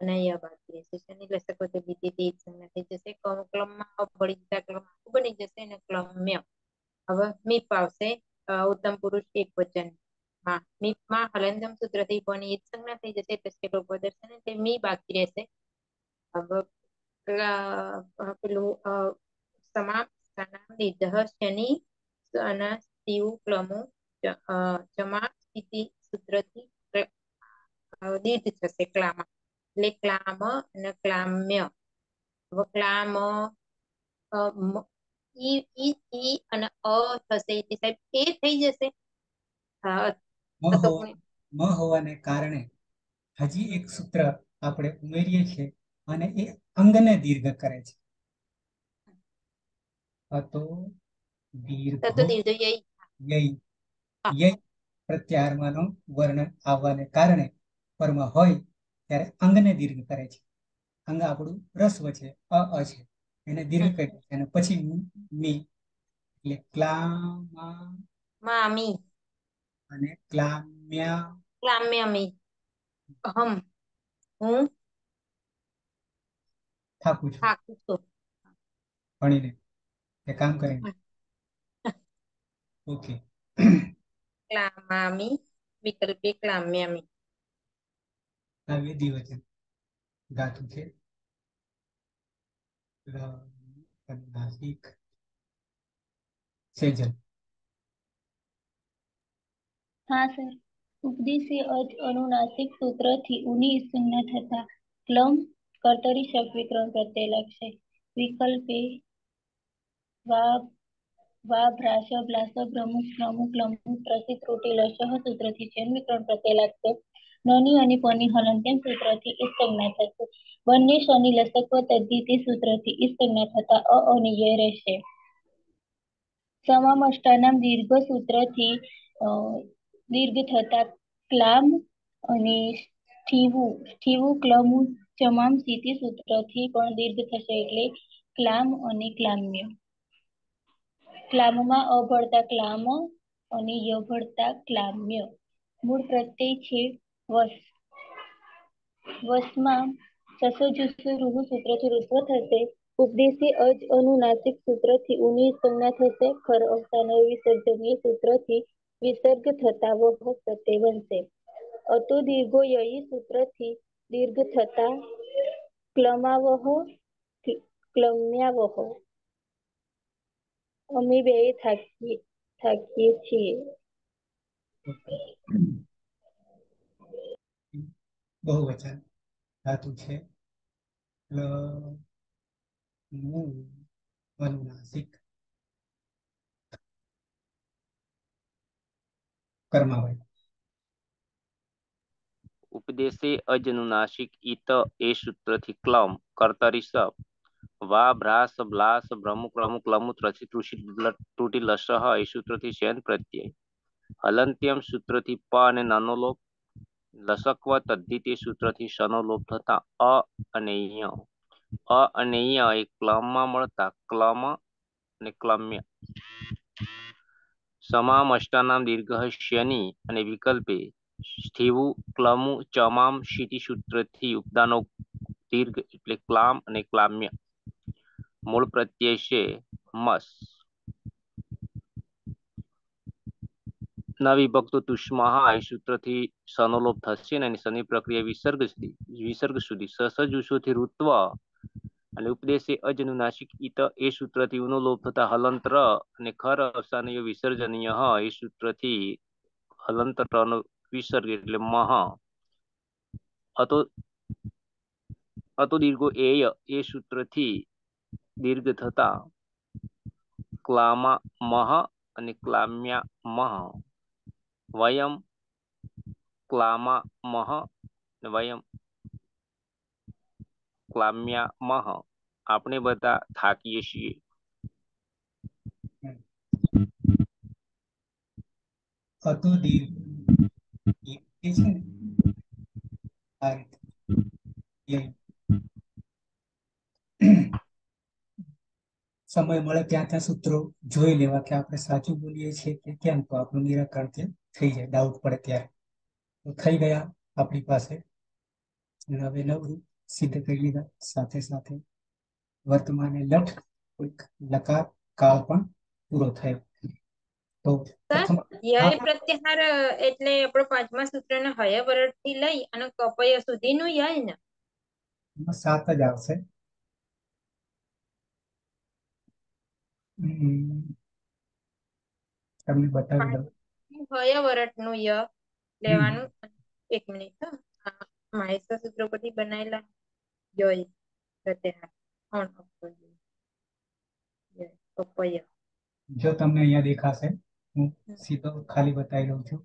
અને અહીંયા રહેશે શનિ લસક વચ્ચે બીજી તે સંજ્ઞા થઈ જશે. ક્લમમાં અવળી જતા ક્લમ બની જશે અને ક્લમ્ય. હવે મીપ આવશે. ઉત્તમ પુરુષ એક વચન. હા મીપમાં હલનચલન સૂત્રથી એ જ સંજ્ઞા થઈ જશે, એટલે સ્ટેપ દર્શન તે મી, બાકી રહેશે. પેલું સમાપ્ત સમાપ સ્થાનામ શનિ અને સ્તીવ ક્લમુ જમા સ્થિતિ, સૂત્રથી દીર્ઘ થશે ક્લામાં. એટલે ક્લામ અને ક્લામ્ય. ક્લામ મ- ઈ ઈ ઈ અને અ થશે એટલે સાહેબ એ થઈ જશે હા મ હોવાને કારણે હજી એક સૂત્ર આપણે ઉમેરીએ છીએ અને એ અંગને દીર્ઘ કરે છે અતો દીર્ઘ તો દીર્ઘ યઈ યઈ. પ્રત્યાહારમાંનો વર્ણ આવવાને કારણે પરમાં હોય ત્યારે અંગને દીર્ઘ કરે છે અંગ આપણું રસ્વ છે અ અ છે એને દીર્ઘ કરી છે અને પછી મી એટલે ક્લામા મામી. અને ક્લામ્યા ક્લામ્યા મી હમ હું? થાકું છું થાકું છું ભણીને. એ કામ કરીને ઓકે. ક્લામામી વિકલ્પે ક્લામ્યામી. આ વિધિ વચન ધાતુ છે. અનુનાસિક સેજલ હા, સર. ઉપદેશી અજ અનુનાસિક સૂત્રથી ઉની સંજ્ઞા થતા ક્લમ કર્તરી શબ્દ વિક્રમ પ્રત્યય લક્ષે વિકલ્પે વા વા ભ્રાસ બ્લાસ પ્રમુખ પ્રમુખ લંબુ પ્રસિદ્ધ ત્રુટિ સૂત્ર સૂત્રથી ચેન વિક્રમ પ્રત્યય લાગશે નની અને પની તેમ સૂત્રથી થી સંજ્ઞા થશે. બંને શનિ લસકવ તદ્ધિતિ સૂત્રથી ઈ થતા અ રહેશે. સમામ અષ્ટાનામ દીર્ઘ સૂત્રથી દીર્ઘ થતા ક્લામ અને સ્થિવું સ્થિવું, ક્લમું તમામ સ્થિતિ સૂત્રથી પણ દીર્ઘ થશે એટલે ક્લામ અને ક્લામ્ય. ક્લામમાં અભળતા ક્લામ અને ય ભળતા ક્લામ્ય. મૂળ પ્રત્યય છે વસ. વસમાં સસો જુસ્સુ રૂહ સૂત્રથી ઋત્વ થશે ઉપદેશી અજ અનુનાસિક સૂત્રથી ઉની સંજ્ઞા થશે ખર અવસાન વિસર્જનીય સૂત્રથી વિસર્ગ થતા વહ પ્રત્યય બનશે અતો દીર્ઘો યયી સૂત્રથી દીર્ઘ થતા ક્લમાવહ ક્લમ્યાવહ અમે બે થાકીએ થાકીએ છીએ બહુવચન ધાતુ છે લ મુ અનુનાસિક કર્માવય ઉપદેશે અજનુનાસિક ઈત એ સૂત્રથી ક્લમ કર્તરી સપ વા ભ્રાસ બ્લાસ ભ્રમુક પ્રમુક લમુક રચિત તૂટી લસહ એ સૂત્રથી શેન પ્રત્યય હલંત્યમ સૂત્રથી પ અને નાનો લોપ લસકવ તદ્ધિતિ સૂત્રથી શનો લોપ થતા અ અને ય. અ અને ય એ ક્લમમાં મળતા ક્લમ અને ક્લમ્ય. સમામ અષ્ટાનામ દીર્ઘ શની અને વિકલ્પે સ્થિવુ, ક્લમુ, ચમામ શીતિ સૂત્રથી ઉપદાનો દીર્ઘ એટલે ક્લામ અને ક્લામ્ય. મૂળ પ્રત્યય છે મસ. ન વિભક્ત તુષ્મા એ સૂત્રથી સનોલોપ થશે ને એની શનિ પ્રક્રિયા વિસર્ગ સુધી વિસર્ગ સુધી. સસજુષોથી ઋત્વ અને ઉપદેશે અજનુનાસિક ઈત એ સૂત્રથી ઉનો લોપ થતા હલંત્ર અને ખર અવસાનીય વિસર્જનીય એ સૂત્રથી હલંત્રનો વિસર્ગ એટલે મહ. અતો અતો દીર્ઘો એય એ સૂત્રથી દીર્ઘ થતા ક્લામા મહ અને ક્લામ્યા મહ. વયમ ક્લામા મહ વયમ ક્લામ્યા મહ. આપણે બધા થાકીએ છીએ. ય. સમય મળે ત્યાં ત્યાં સૂત્રો જોઈ લેવા કે આપણે સાચું બોલીએ છીએ કે કેમ? તો આપણું નિરાકરણ ત્યાં થઈ જાય ડાઉટ પડે ત્યારે. તો થઈ ગયા આપણી પાસે. હવે નવરું સિદ્ધ કરી લીધા. સાથે સાથે વર્તમાને લઠ કોઈક લકાર કાળ પણ પૂરો થયો. તો પ્રત્યાહાર એટલે આપણો પાંચમા સૂત્રના હય લઈ અને કપય સુધીનું યય ને? સાત જ આવશે. તમને બતાવી દઉં. હય વરટનું ય લેવાનું. એક મિનિટ માહેશ્વર સૂત્ર પરથી બનાવેલા અપય જો તમને અહીંયા દેખાશે હું સીધો ખાલી બતાવી દઉં છું.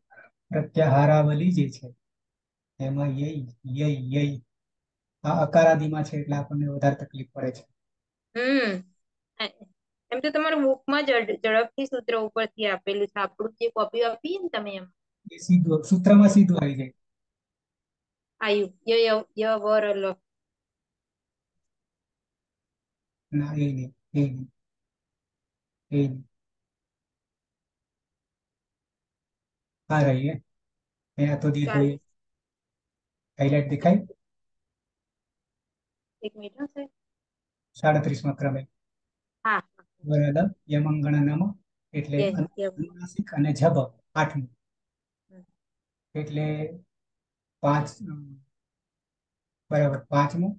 પ્રત્યાહારાવલી જે છે એમાં યય યય યય આ અકારાદીમાં છે એટલે આપણને વધારે તકલીફ પડે છે. હમ. એમ તો તમારા બુકમાં ઝડપથી સૂત્ર ઉપરથી આપેલું છે. આપણું જે કોપી આપીએ ને તમે એમ. એ સીધું સૂત્રમાં સીધું આવી જાય. આયુ ય ય ય વર લ. ના એ નહીં એ નહીં એ નહીં. આ રહી है અહીંયા તો દીર્ઘ ચાલીસ હાઇલાઇટ દેખાય? એક મિનિટ હો સાહેબ. સાડત્રીસમાં ક્રમે. હા. બરાબર યમંગણનમ યમંગણ નમ એટલે અનુનાસિક અને જબ આઠમું. એટલે પાંચ બરાબર પાંચમું.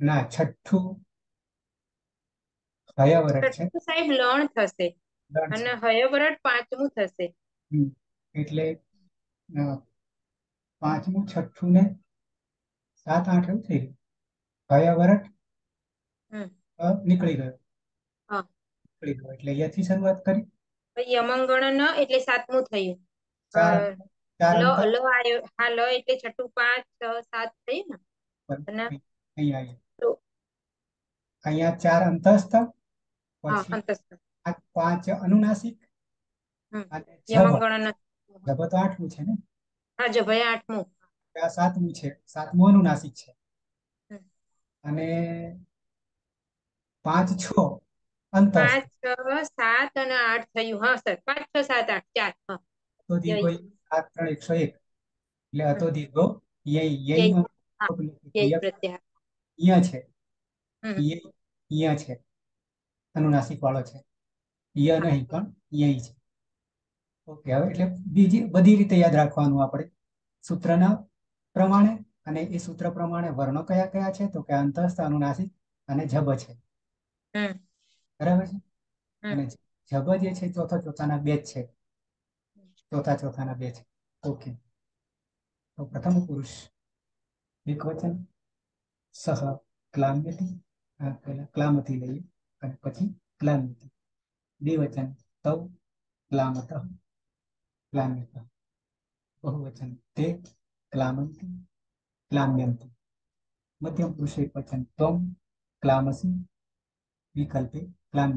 ના છઠ્ઠું હયાવરટ છે. સાહેબ લણ થશે. અને હયવરટ પાંચમું થશે. એટલે પાંચમું છઠ્ઠું ને સાત આઠ એવું થઈ ગયું. હયાવરટ નીકળી ગયો. ગયો એટલે અહીંયાથી શરૂઆત કરી. યમંગણ ન એટલે સાતમું થયું. લ લ આયો. હા લ એટલે છઠ્ઠું પાંચ છ સાત થયું ને? અહીંયા ચાર અંતસ્થ. પછી પાંચ અનુનાસિક. અને યમંગણ તો આઠમું છે ને? હા જો ભાઈ આઠમું. આ સાતમું છે. સાતમું અનુનાસિક છે. અને પાંચ છ. અંતસ્થ પાંચ છ સાત અને આઠ થયું. હા સર પાંચ છ સાત આઠ. ચાર. હા. તો દીર્ઘો સાત ત્રણ એકસો એક. એટલે હતો અહીંયા છે. અહીંયા છે. અનુનાસિક વાળો છે. ય નહીં પણ યય છે. ઓકે હવે એટલે બીજી બધી રીતે યાદ રાખવાનું આપણે. સૂત્રના પ્રમાણે અને એ સૂત્ર પ્રમાણે વર્ણો કયા કયા છે? તો કે અંતસ્થ અનુનાસિક અને જબ છે. હમ. બરાબર છે? અને જબ જે છે ચોથા ચોથાના બે જ છે. ચોથા ચોથાના બે છે ઓકે. તો પ્રથમ પુરુષ. એક વચન. સહ ક્લામ્યતિ આ પહેલા ક્લામતી લઈએ. અને પછી ક્લામ્યતી દ્વિવચન તવ ક્લામત ક્લામ્યત બહુવચન. તે ક્લામંતિ ક્લામ્યંતિ. મધ્યમ પુરુષ એક વચન. ત્વમ ક્લામસી. વિકલ્પે क्लाम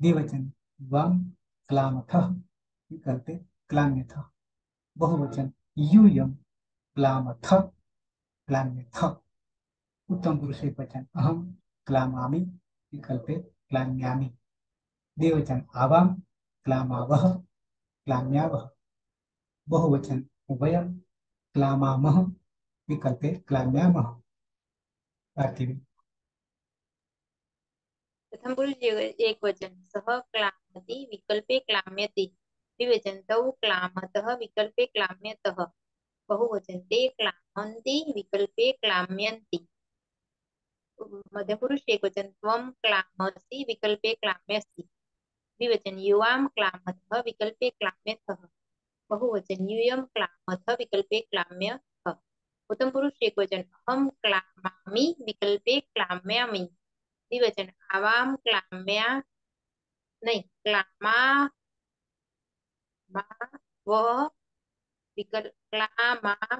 द्विवचन। वम क्लाम करते क्लाम्य था बहुवचन। यूयम क्लाम थ क्लाम्य थ उत्तम पुरुष एक वचन। अहम क्लामी विकल्पे क्लाम्यामी देवचन आवाम क्लामावह क्लाम्यावह बहुवचन। क्लामा क्लामामह विकल्पे क्लाम्यामह पार्थिवी પ્રથમ પુરુષ જે- એક વચન સહ ક્લામતી વિકલ્પે ક્લામ્યતિ દ્વિવચન તૌ ક્લામતઃ વિકલ્પે ક્લામ્યતઃ બહુવચન તે ક્લામંતી વિકલ્પે ક્લામ્યંતી મધ્ય પુરુષ એક વચન ત્વમ ક્લામસી વિકલ્પે ક્લામ્યસી દ્વિવચન યુવામ ક્લામતઃ વિકલ્પે ક્લામ્યથઃ બહુવચન યુયમ ક્લામથ વિકલ્પે ક્લામ્યથ ઉત્તમ પુરુષ એક વચન અહમ ક્લામામી વિકલ્પે ક્લામ્યામી દ્વિવચન આવામ ક્લામ્યા નહીં ક્લામા વ વિકલ્પ ક્લામા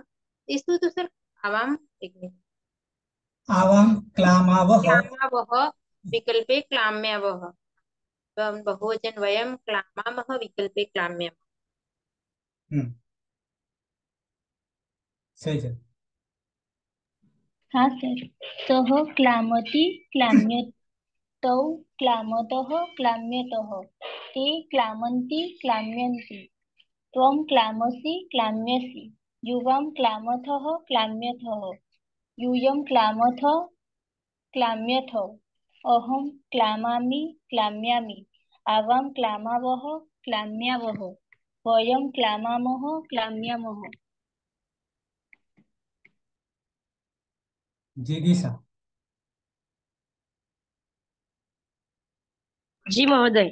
એ શું તો સર આવામ એક મિનિટ આવામ ક્લામાવહ ક્લામાવહ વિકલ્પે ક્લામ્યાવહ બહુવચન વયમ ક્લામામહ વિકલ્પે ક્લામ્યામહ હમ સહી છે હા, સર. તહ ક્લામતી ક્લામ્ય તૌ ક્લામતઃ ક્લામ્યતઃ તે ક્લામંતી ક્લામ્યંતી. ત્વમ ક્લામસી ક્લામ્યસી. યુવામ ક્લામથઃ ક્લામ્યથઃ. યુયમ ક્લામથ ક્લામ્યથ. અહમ ક્લામામી ક્લામ્યામી. આવામ ક્લામાવહ ક્લામ્યાવહ વયમ ક્લામામહ ક્લામ્યામહ જીગીશા જી મહોદય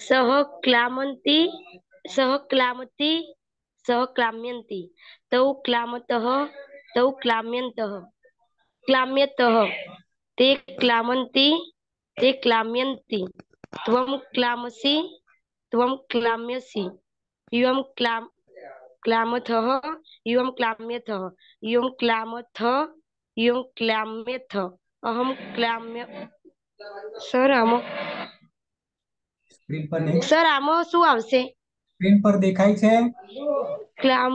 સહક્લામંતી સહક્લામતી સહક્લામ્યંતી તૌ ક્લામતઃ તૌ ક્લામ્યંતઃ ક્લામ્યતઃ તે ક્લામંતી તે ક્લામ્યંતી ત્વમ ક્લામસી ત્વમ ક્લામ્યસી ત્વમ ક્લામ क्लामथः युवं क्लाम्यथः युवं क्लामथ युवं क्लाम्यथ अहं क्लाम्य સર આમાં સ્ક્રીન પર નહીં સર આમાં શું આવશે સ્ક્રીન પર દેખાય છે ક્લામ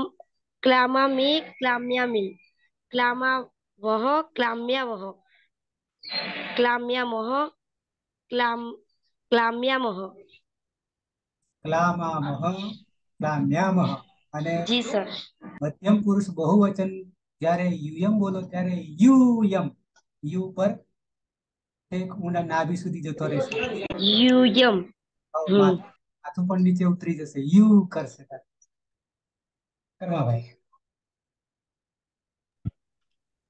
ક્લામામી ક્લામ્યામી ક્લામા વહ ક્લામ્યાવહ ક્લામ્યામહ ક્લામ ક્લામ્યામહ ક્લામામહ ક્લામ્યામહ અને મધ્યમ પુરુષ બહુવચન જ્યારે યુયમ બોલો ત્યારે યુયમ યુ પર એક ઊંડા નાભી સુધી જતો રહેશે. યુયમ માથું પણ નીચે ઉતરી જશે. યુ કરશે. કરવા ભાઈ.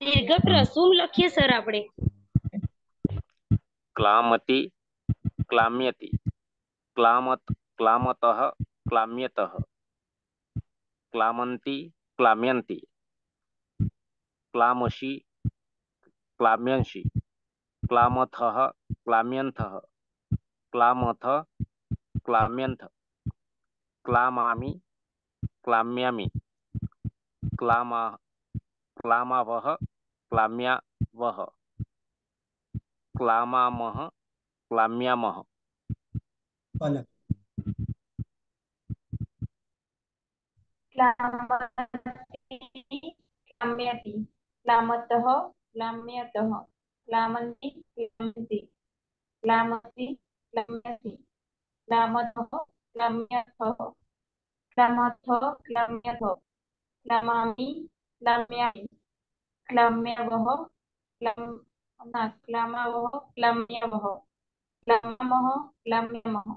દીર્ઘ પ્રસુમ લખીએ સર આપણે? ક્લામતી ક્લામ્યતી. ક્લામત ક્લામતઃ ક્લામ્યતઃ. clamanti, clamianti, clamoshi, clamianshi, clamatha, clamiantha, clamatha, clamiantha, clamami, clamyami, clama, clamavah, clamyavah, clamamah, clamyamah. Voilà. ક્લામયતિ ક્લામતઃ ક્લામ્યતઃ ક્લામન્તિ ક્લામન્તિ ક્લામતિ ક્લામ્યતિ ક્લામતઃ ક્લામ્યથઃ ક્લામથો ક્લામ્યથો ક્લામામિ ક્લામ્યામિ ક્લામ્યવઃ ક્લામ ના ક્લામાવહ ક્લામ્યવહ ક્લામહ ક્લામ્યમહ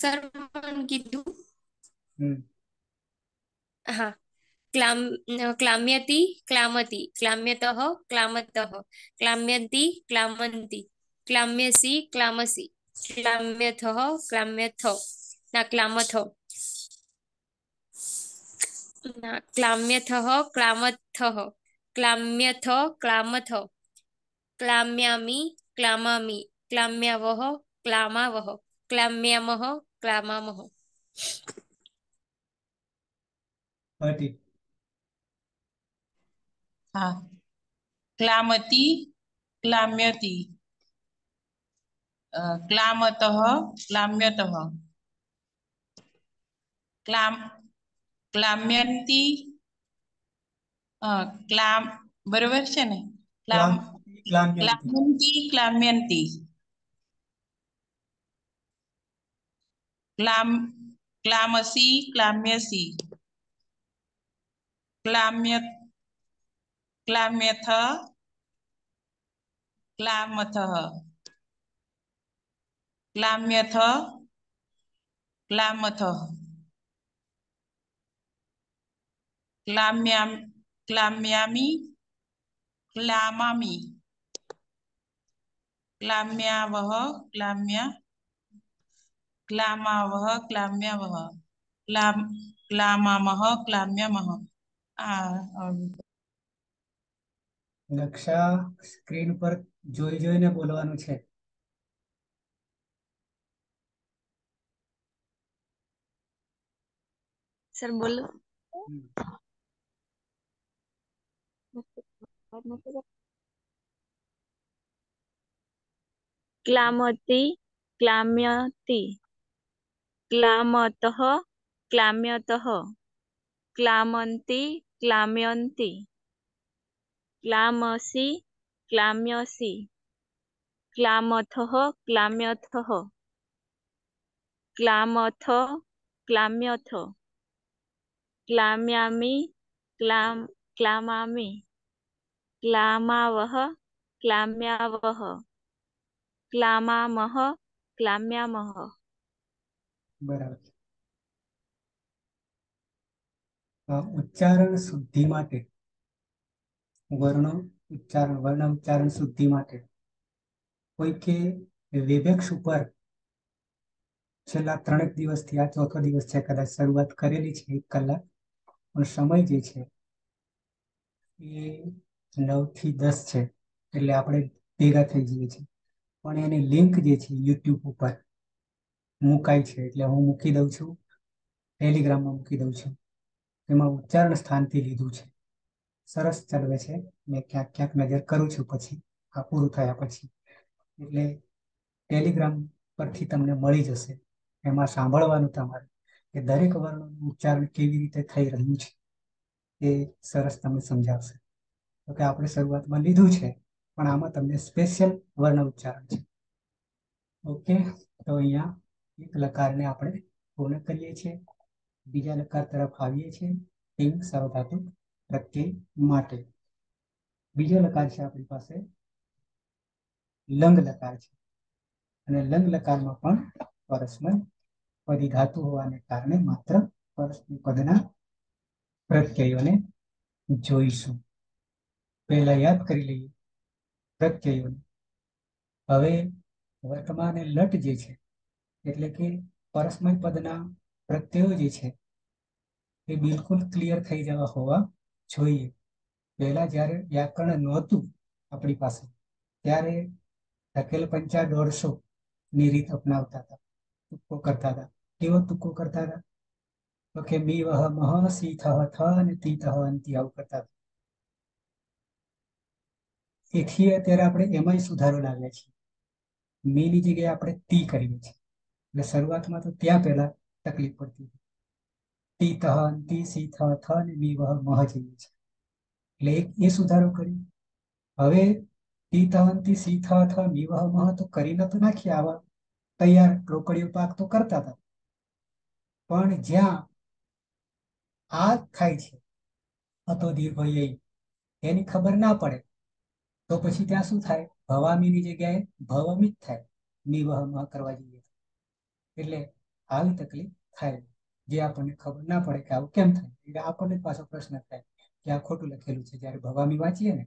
सर्वन कीधु हम्म। हाँ क्लाम क्लाम्यति क्लामति क्लाम्यतः क्लामत क्लाम्यन्ति क्लामसी क्लाम्यसि क्लामसि क्लाम्यथः क्लाम्यथ ना क्लामथ। ना क्लाम्यथः क्लामथः क्लाम्यथ क्लामथ क्लाम्यामि क्लामामि क्लाम्यावः क्लामावः क्लाम्यामः ક્લામામિ ક્લામ્યાવહ ક્લામાવહ ક્લામ્યામહ ક્લામામહ ભટ્ટી હા ક્લામતિ ક્લામ્યતિ અ, ક્લામતઃ ક્લામ્યતઃ ક્લામ ક્લામ્યન્તિ અ, ક્લામ બરોબર છે ને ક્લામ ક્લામ ક્લામ્યંતિ ક્લામ્યન્તિ ક્લામ ક્લામસી ક્લામ્યસી ક્લામ્ય ક્લામ્યથ ક્લામથઃ ક્લામ્યથ ક્લામથ ક્લામ્યામ ક્લામ્યામિ ક્લામામિ ક્લામ્યાવહ ક્લામ્યા ક્લામાવહ ક્લામ્યવહ ક્લામ ક્લામામહ ક્લામ્યમહ આ દક્ષા સ્ક્રીન પર જોઈ જોઈને બોલવાનું છે સર બોલો ક્લામતી ક્લામ્યતી ક્લામતઃ ક્લામ્યતઃ ક્લામંતી ક્લામ્યંતી ક્લામસि ક્લામ્યસि ક્લામથઃ ક્લામ્યથઃ ક્લામથ ક્લામ્યથ ક્લામ્યામિ ક્લામ ક્લામામિ ક્લામાવહ ક્લામ્યાવહ ક્લામામહ ક્લામ્યામહ બરાબર. ઉચ્ચારણ શુદ્ધિ માટે. વર્ણો ઉચ્ચારણ, વર્ણ ઉચ્ચારણ શુદ્ધિ માટે. કોઈકે વિવેક્ષ ઉપર છેલ્લા ત્રણેક દિવસથી, આ ચોથો દિવસ છે, કદાચ શરૂઆત કરેલી છે, એક કલાક. પણ સમય જે છે, એ નવથી દસ છે, એટલે આપણે ભેગા થઈ જઈએ છીએ. પણ એની લિંક જે છે, યુટ્યુબ ઉપર મુકાય છે એટલે હું મૂકી દઉં છું. ટેલિગ્રામમાં મૂકી દઉં છું. એમાં ઉચ્ચારણ સ્થાનથી લીધું છે. સરસ ચડવે છે. મેં ક્યાંક ક્યાંક નજર કરું છું પછી. આ પૂરું થયા પછી. એટલે ટેલિગ્રામ પરથી તમને મળી જશે. એમાં સાંભળવાનું તમારે કે દરેક વર્ણનું ઉચ્ચારણ કેવી રીતે થઈ રહ્યું છે. એ સરસ તમને સમજાવશે. તો કે આપણે શરૂઆતમાં લીધું છે, પણ આમાં તમને સ્પેશિયલ વર્ણ ઉચ્ચારણ છે. ઓકે, તો અહીંયા એક લકારને આપણે પૂર્ણ કરીએ છીએ. બીજા લકાર તરફ આવીએ છીએ ટિંગ સર્વધાતુ પ્રત્યય માટે. બીજો લકાર છે આપણી પાસે લંગ લકાર છે. અને લંગ લકારમાં પણ પરસ્મય પદી ધાતુ હોવાને કારણે માત્ર પરસ્મય પદના પ્રત્યયોને જોઈશું. પહેલા યાદ કરી લઈએ પ્રત્યયોને. હવે વર્તમાન લટ જે છે એટલે કે પરસ્મય પદના પ્રત્યયો જે છે, એ બિલકુલ ક્લિયર થઈ જવા હોવા જોઈએ. પહેલા જ્યારે વ્યાકરણ નહોતું આપણી પાસે, ત્યારે ધકેલ પંચા દોઢસો ની રીત અપનાવતા હતા, તુક્કો કરતા હતા. કેવો તુક્કો કરતા હતા? તો કે બી વહ મહ સી થહ થ અને તી થહ અંતિ આવું કરતા હતા. એથી અત્યારે આપણે એમાંય સુધારો લાવ્યા છીએ. મીની જગ્યાએ આપણે તી કરીએ છીએ. એટલે શરૂઆતમાં તો ત્યાં પહેલા તકલીફ પડતી હતી. તી તહ તી સી થ થ ને મી વહ મહ જઈએ છે. એટલે એક એ સુધારો કર્યો. હવે તી તહંતી સી થ થ મી વહ મહ તો કરીને તો નાખી આવા તૈયાર રોકડીઓ પાક તો કરતા હતા. પણ જ્યાં આ થાય છે અતો દીર્ઘ એની ખબર ના પડે, તો પછી ત્યાં શું થાય? ભવામીની જગ્યાએ ભવમિત થાય નિવહમાં કરવા જઈએ. એટલે આવી તકલીફ થાય. જે આપણને ખબર ના પડે કે આવું કેમ થાય. એટલે આપણને પાછો પ્રશ્ન થાય કે આ ખોટું લખેલું છે. જયારે ભવામી વાંચીએ ને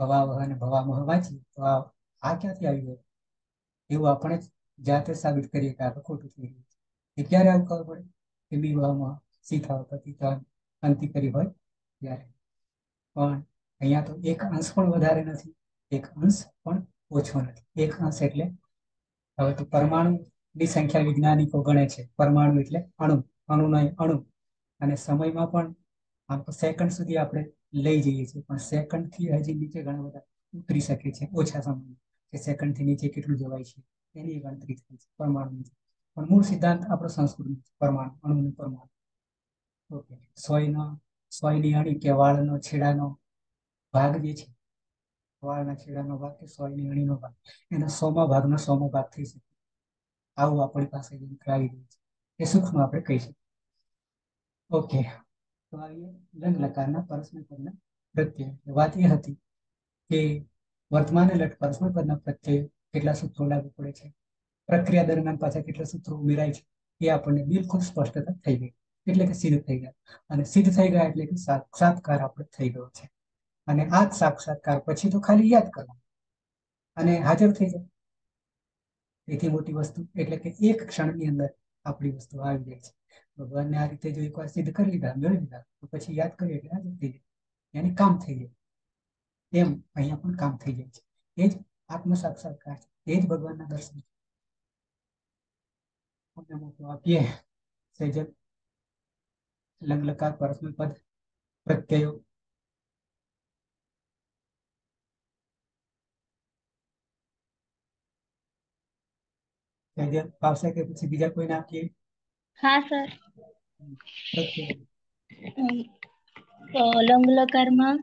ભવાવહ અને ભવામહ વાંચીએ, તો આ આ ક્યાંથી આવ્યું હોય? એવું આપણે જાતે સાબિત કરીએ કે આ ખોટું થઈ ગયું છે. એ ક્યારે આવું ખબર પડે? કે વિવાહમાં શીખાવ પતિ અંતિ કરી હોય ત્યારે. પણ અહીંયા તો એક અંશ પણ વધારે નથી. એક અંશ પણ ઓછો નથી. એક અંશ એટલે, હવે તો પરમાણુની સંખ્યા વૈજ્ઞાનિકો ગણે છે, પરમાણુ એટલે અણુ અણુ નહીં અણુ. અને સમયમાં પણ આમ તો સેકન્ડ સુધી આપણે લઈ જઈએ છીએ. પણ સેકન્ડથી હજી નીચે ઘણા બધા ઉતરી શકે છે, ઓછા સમયમાં. કે સેકન્ડથી નીચે કેટલું જવાય છે, એની ગણતરી થાય છે પરમાણુ પણ મૂળ સિદ્ધાંત આપણો સંસ્કૃત પરમાણુ, અણુનું પરમાણુ. ઓકે. સોયનો, સોયની અણી કે વાળનો છેડાનો ભાગ જે છે, વાળના છેડાનો ભાગ કે સોયની અણીનો ભાગ. એના સોમા ભાગનો સોમો ભાગ થઈ શકે. આવું આપણી પાસે આવી રહ્યું છે. એ સૂક્ષ્મ આપણે કહી શકીએ. ઓકે તો આવીએ લંગ લકારના પરસ્મય પદના પ્રત્યય વાત એ હતી કે વર્તમાન લટ પરસ્મય પદના પ્રત્યય કેટલા સૂત્રો લાગુ પડે છે. પ્રક્રિયા દરમિયાન પાછા કેટલા સૂત્રો ઉમેરાય છે એ આપણને બિલકુલ સ્પષ્ટતા થઈ ગઈ. એટલે કે સિદ્ધ થઈ ગયા. અને સિદ્ધ થઈ ગયા એટલે કે સાક્ષાત્કાર આપણે થઈ ગયો છે. અને આ સાક્ષાત્કાર પછી તો ખાલી યાદ કરવાનું. અને હાજર થઈ જાય. એથી મોટી વસ્તુ, એટલે કે એક ક્ષણની અંદર આપણી વસ્તુ આવી જાય છે. ભગવાનને આ રીતે જો એકવાર સિદ્ધ કરી લીધા, મેળવી લીધા, તો પછી યાદ કરીએ એટલે આ થઈ જાય. એને કામ થઈ જાય. એમ અહીંયા પણ કામ થઈ જાય છે. એ જ આત્મ સાક્ષાત્કાર છે. એ જ ભગવાનના દર્શન છે. આપીએ. સેજલ લગ્નકાર પરસ્મય પદ પ્રત્યયો સેજલ આવશે કે પછી બીજા કોઈને આપીએ હા સર લંગ લકારમાં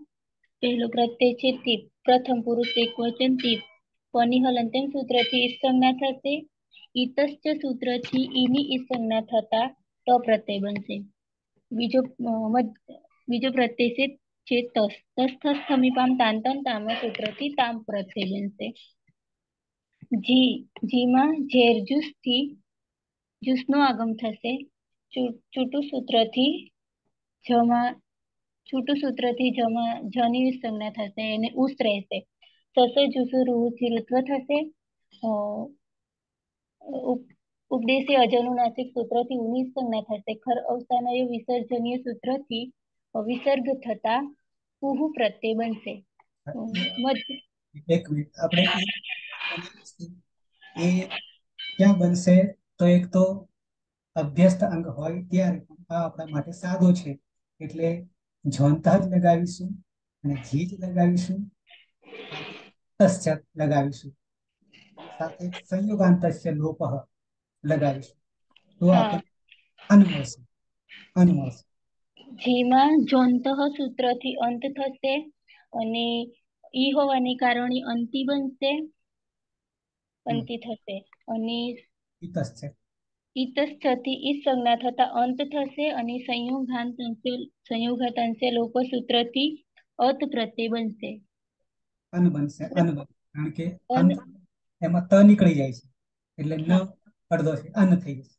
પહેલો પ્રત્યય છે તીપ પ્રથમ પુરુષ એક વચન તીપ પની હલંતમ સૂત્રથી સંજ્ઞા થશે ઈતશ્ચ સૂત્રથી ઈની સંજ્ઞા થતા ટ પ્રત્યય બનશે બીજો બીજો પ્રત્યય છે તસ તસ સમીપામ તાંતન તામ સૂત્રથી તામ પ્રત્યય બનશે જી જીમાં ઝેર જુસથી જુસનો આગમ થશે. ચૂટુ સૂત્રથી જમા છૂટું સૂત્રથી જમા જની સંજ્ઞા થશે એને ઉસ રહેશે. સસ જુસુ રૂહથી ઋત્વ થશે. ઉપદેશી અજનુનાસિક સૂત્રથી ઉની સંજ્ઞા થશે. ખર અવસાનય વિસર્જનીય સૂત્રથી વિસર્ગ થતા પુહુ પ્રત્યે બનશે. એક મિનિટ આપણે એ ક્યાં બનશે તો એક તો અભ્યસ્ત અંગ હોય ત્યારે આ આપણા માટે સાદો છે. એટલે જોનતા જ લગાવીશું અને ઘી જ લગાવીશું તશ્ચાત લગાવીશું. સાથે સંયોગાંતસ્ય લોપ લગાવીશું. તો આપણે અનમળશે અનમળશે જેમાં જોનતઃ સૂત્રથી અંત થશે અને ઈ હોવાને કારણે અંતિ બનશે. અંતિ થશે અને ઇતશ્ચ ઇતશ્ચથી ઈ સંજ્ઞા થતા અંત થશે અને સંયોગાંત સંયોગાંત અંશે લોકો સૂત્રથી અત પ્રત્યય બનશે. અન બનશે અન કારણ કે એમાં ત નીકળી જાય છે. એટલે ન અડધો છે અન થઈ જશે.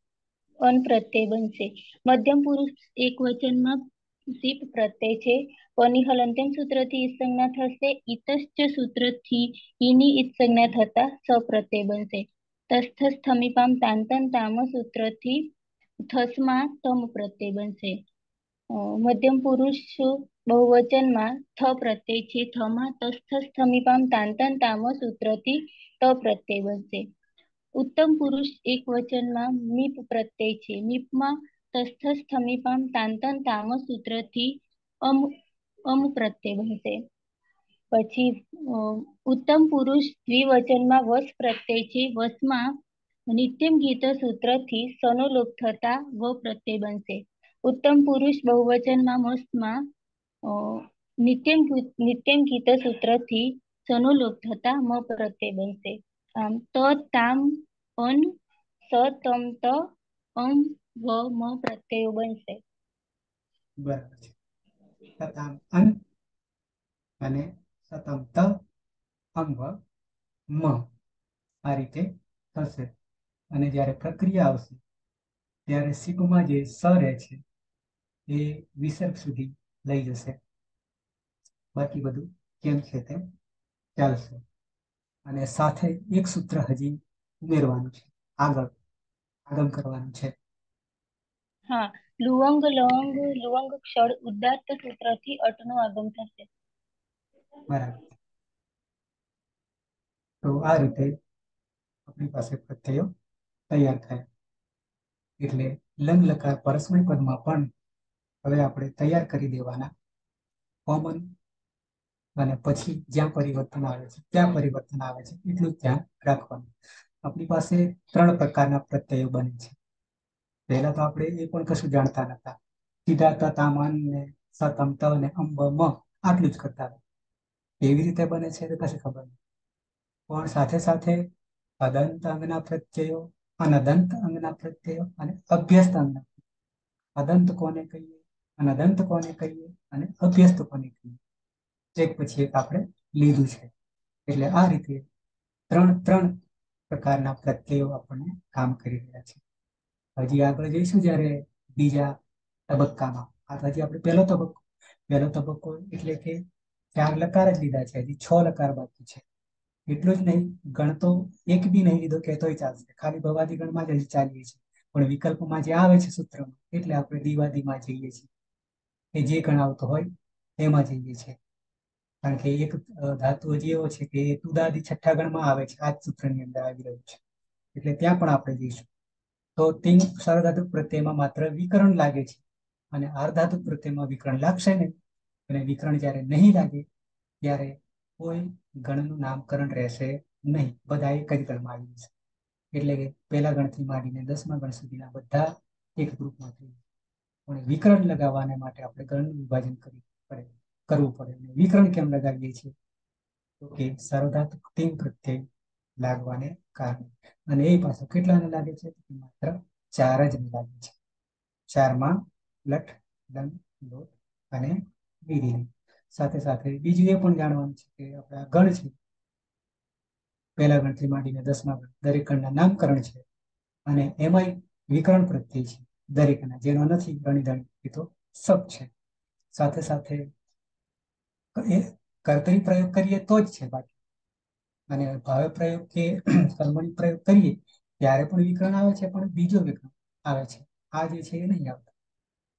અન પ્રત્યય બનશે. મધ્યમ પુરુષ એક વચનમાં સીપ પ્રત્યય છે. પની અંતિમ સૂત્રથી ઈત થશે. ઇતશ્ચ સૂત્રથી ઈની ઈત થતા સ પ્રત્યય બનશે. તસ્થ સ્થમિપામ તાંતન તામ સૂત્રથી થસમાં તમ પ્રત્યય બનશે. મધ્યમ પુરુષ બહુવચનમાં થ પ્રત્યય છે. થમાં તસ્થ સ્થમિપામ તાંતન તામ સૂત્રથી ત પ્રત્યય બનશે. ઉત્તમ પુરુષ એક વચનમાં મીપ પ્રત્યય છે. મીપમાં તસ્થ સ્થમીપામ તાંતન તામ સૂત્રથી અમ અમ પ્રત્યય બનશે પછી ઉત્તમ પુરુષ દ્વિવચનમાં વસ પ્રત્યય છે. વસમાં નિત્યમ ગીત સૂત્રથી સનો થતા વ પ્રત્યય બનશે. ઉત્તમ પુરુષ બહુવચનમાં મસ્તમાં નિત્યમ નિત્યમ ગીત સૂત્રથી સનો લોપ થતા મ પ્રત્યય બનશે. આમ, ત, તામ, અન, સ, તમ, ત, અમ વ, મ પ્રત્યયો બનશે. બરાબર. છે સતામ અન, અને સતમ ત અંગ, મ આ રીતે થશે. અને જ્યારે પ્રક્રિયા આવશે, ત્યારે સીપમાં જે સ રહે છે, એ વિસર્ગ સુધી લઈ જશે. બાકી બધું કેમ છે તેમ ચાલશે. અને સાથે એક સૂત્ર હજી ઉમેરવાનું છે. આગળ આગમ કરવાનું છે. હા લુવંગ લવંગ લુવંગ ક્ષળ ઉદાત્ત સૂત્રથી અટનું આગમ થશે. તો આ રીતે આપણી પાસે પ્રત્યયો તૈયાર થાય. એટલે લંગ લકાર પરસ્મય પદમાં પણ હવે આપણે તૈયાર કરી દેવાના. કોમન અને પછી જ્યાં પરિવર્તન આવે છે, ત્યાં પરિવર્તન આવે છે, એટલું ધ્યાન રાખવાનું. આપણી પાસે ત્રણ પ્રકારના પ્રત્યયો બને છે. પહેલા તો આપણે એ પણ કશું જાણતા નતા. સીધા તતામન તામાન ને સતમ ત ને અંબ મ આટલું જ કરતા કેવી રીતે બને છે તો કશું ખબર નહીં. પણ સાથે સાથે અદંત અંગના પ્રત્યયો, અનદંત અંગના પ્રત્યયો અને અભ્યસ્ત અંગના અદંત કોને કહીએ? અનદંત કોને કહીએ? અને અભ્યસ્ત કોને કહીએ? એક પછી એક આપણે લીધું છે. એટલે આ રીતે ત્રણ ત્રણ પ્રકારના પ્રત્યયો આપણને કામ કરી રહ્યા છે. હજી આગળ જઈશું જ્યારે બીજા તબક્કામાં. આ હજી આપણે પહેલો તબક્કો પહેલો તબક્કો એટલે કે ચાર લકાર જ લીધા છે, હજી છ લકાર બાકી છે. એટલું જ નહીં, ગણતો એક બી નહીં લીધો કહેતોય ચાલશે. ખાલી ભવાદી ગણમાં જ હજી ચાલીએ છીએ. પણ વિકલ્પમાં જે આવે છે સૂત્રમાં, એટલે આપણે દિવાદીમાં જઈએ છીએ. કે જે ગણ આવતો હોય એમાં જઈએ છીએ. કારણ કે એક ધાતુ હજી એવો છે કે તુદાદી છઠ્ઠા ગણમાં આવે છે. આ જ સૂત્રની અંદર આવી રહ્યું છે. એટલે ત્યાં પણ આપણે જઈશું. તો તિંગ સરધાતુ પ્રત્યયમાં માત્ર વિકરણ લાગે છે. અને આર્ધાતુક પ્રત્યયમાં વિકરણ લાગશે નહીં. અને વિકરણ જ્યારે નહીં લાગે, ત્યારે કોઈ ગણનું નામકરણ રહેશે નહીં. બધા એક જ ગણમાં આવી જશે એટલે કે પહેલા ગણથી માંડીને દસમા ગણ સુધીના બધા એક ગ્રુપમાં થઈ પણ વિકરણ લગાવવાને માટે આપણે ગણનું વિભાજન કરવું પડે કરવું પડે. વિકરણ કેમ લગાવીએ છીએ? તો કે સર્વધાતુ તિંગ પ્રત્યય લાગવાને કારણે. અને એ પાછો કેટલાને લાગે છે? માત્ર ચાર જ લાગે છે. ચારમાં લઠ દંડ, લોટ અને વીરી સાથે સાથે બીજું એ પણ જાણવાનું છે કે આપણા ગણ છે. પહેલા ગણથી માંડીને દસમા ગણ દરેક ગણના નામકરણ છે. અને એમાંય વિકરણ પ્રત્યય છે. દરેકના, જેનો નથી ગણિદાણી એ તો સબ છે. સાથે સાથે કર્તરી પ્રયોગ કરીએ તો જ છે બાકી. અને ભાવે પ્રયોગ કે કર્મણી પ્રયોગ કરીએ, ત્યારે પણ વિકરણ આવે છે, પણ બીજો વિકરણ આવે છે. આ જે છે એ નહીં આવતો.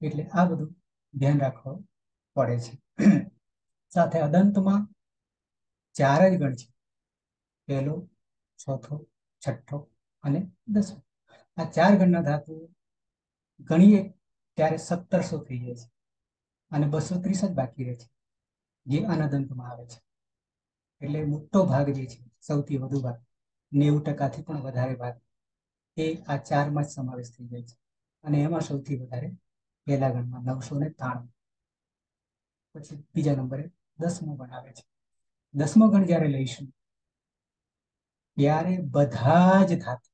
એટલે આ બધું ધ્યાન રાખવું પડે છે. સાથે અદંતમાં ચાર જ ગણ છે. પહેલો, ચોથો, છઠ્ઠો અને દસમો. આ ચાર ગણના ધાતુ ગણીએ ત્યારે સત્તરસો થઈ જાય છે. અને બસો ત્રીસ જ બાકી રહે છે, જે અનદંતમાં આવે છે. એટલે મોટો ભાગ જે છે, સૌથી વધુ ભાગ, નેવું ટકાથી પણ વધારે ભાગ, એ આ ચારમાં જ સમાવેશ થઈ જાય છે. અને એમાં સૌથી વધારે પહેલા ગણમાં નવસો ને ત્રાણું. પછી બીજા નંબરે દસમો ગણ આવે છે. દસમો ગણ જ્યારે લઈશું, ત્યારે બધા જ ધાતુ,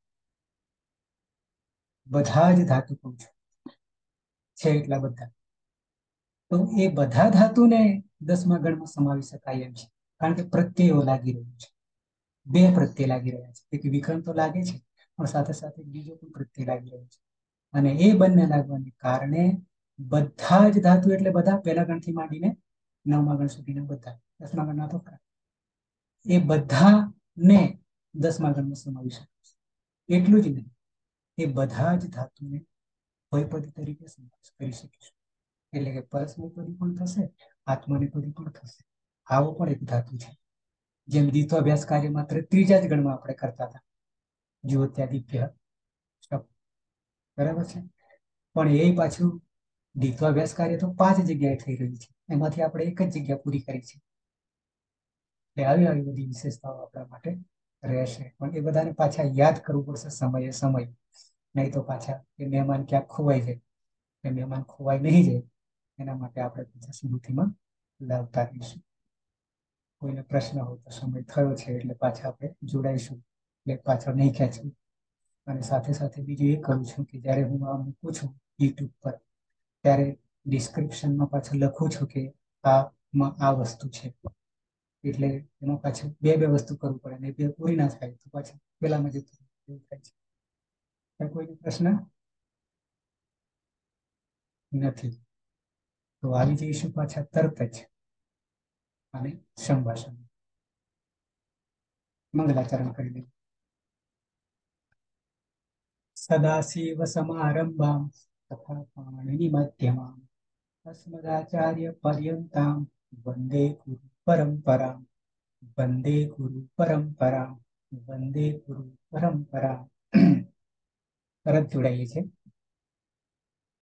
બધા જ ધાતુ કહું છું, છે એટલા બધા. તો એ બધા ધાતુને દસમા ગણમાં સમાવી શકાય એમ છે. કારણ કે પ્રત્યયો લાગી રહ્યું છે. બે પ્રત્યે લાગી રહ્યા છે. એક વિકર્ણ તો લાગે છે, પણ સાથે સાથે બીજો પણ પ્રત્યે લાગી રહ્યો છે. અને એ બંને લાગવાને કારણે બધા જ ધાતુ એટલે બધા પહેલા ગણથી માંડીને નવમા ગણ સુધીના બધા, દસમા ગણના તો ખરા. એ બધાને દસમા ગણમાં સમાવી શકે છે. એટલું જ નહીં, એ બધા જ ધાતુને ભયપદી તરીકે સમાવેશ કરી શકીશું એટલે કે પરસ્મયપદી પણ થશે આત્મનેપદી પણ થશે. આવો પણ એક ધાતુ છે. જેમ દ્વિત્વાભ્યાસ કાર્ય માત્ર ત્રીજા જ ગણમાં આપણે કરતા હતા. જ્યોત્યાદિત્ય બરાબર છે? પણ એ પાછું દ્વિત્વાભ્યાસ કાર્ય તો પાંચ જગ્યાએ થઈ રહ્યું છે. એમાંથી આપણે એક જ જગ્યા પૂરી કરી છે. એટલે આવી આવી બધી વિશેષતાઓ આપણા માટે રહેશે. પણ એ બધાને પાછા યાદ કરવું પડશે સમયે સમય. નહીં તો પાછા એ મહેમાન ક્યાંક ખોવાઈ જાય. એ મહેમાન ખોવાઈ નહીં જાય. એના માટે આપણે પાછા સ્મૃતિમાં લાવતા રહીશું. કોઈને પ્રશ્ન હોય તો સમય થયો છે એટલે પાછા આપણે જોડાઈશું. એટલે પાછળ નહીં ખેંચવું. અને સાથે સાથે બીજું એ કહું છું કે જ્યારે હું આ મૂકું છું યુટ્યુબ પર, ત્યારે ડિસ્ક્રિપ્શનમાં પાછળ લખું છું કે આમાં આ વસ્તુ છે. એટલે એમાં પાછું બે બે વસ્તુ કરવું પડે ને બે પૂરી ના થાય તો પાછું પેલામાં જતું એવું થાય છે. કોઈ પ્રશ્ન? નથી. તો આવી જઈશું પાછા તરત જ. અને સંભાષણ મંગલાચરણ કરી દઈએ સદાશિવ સમારંભામ તથા પાણિની મધ્યમામ અસ્મદાચાર્ય પર્યંતામ વંદે ગુરુ પરંપરા વંદે ગુરુ પરંપરા વંદે ગુરુ પરંપરા તરત જોડાઈએ છે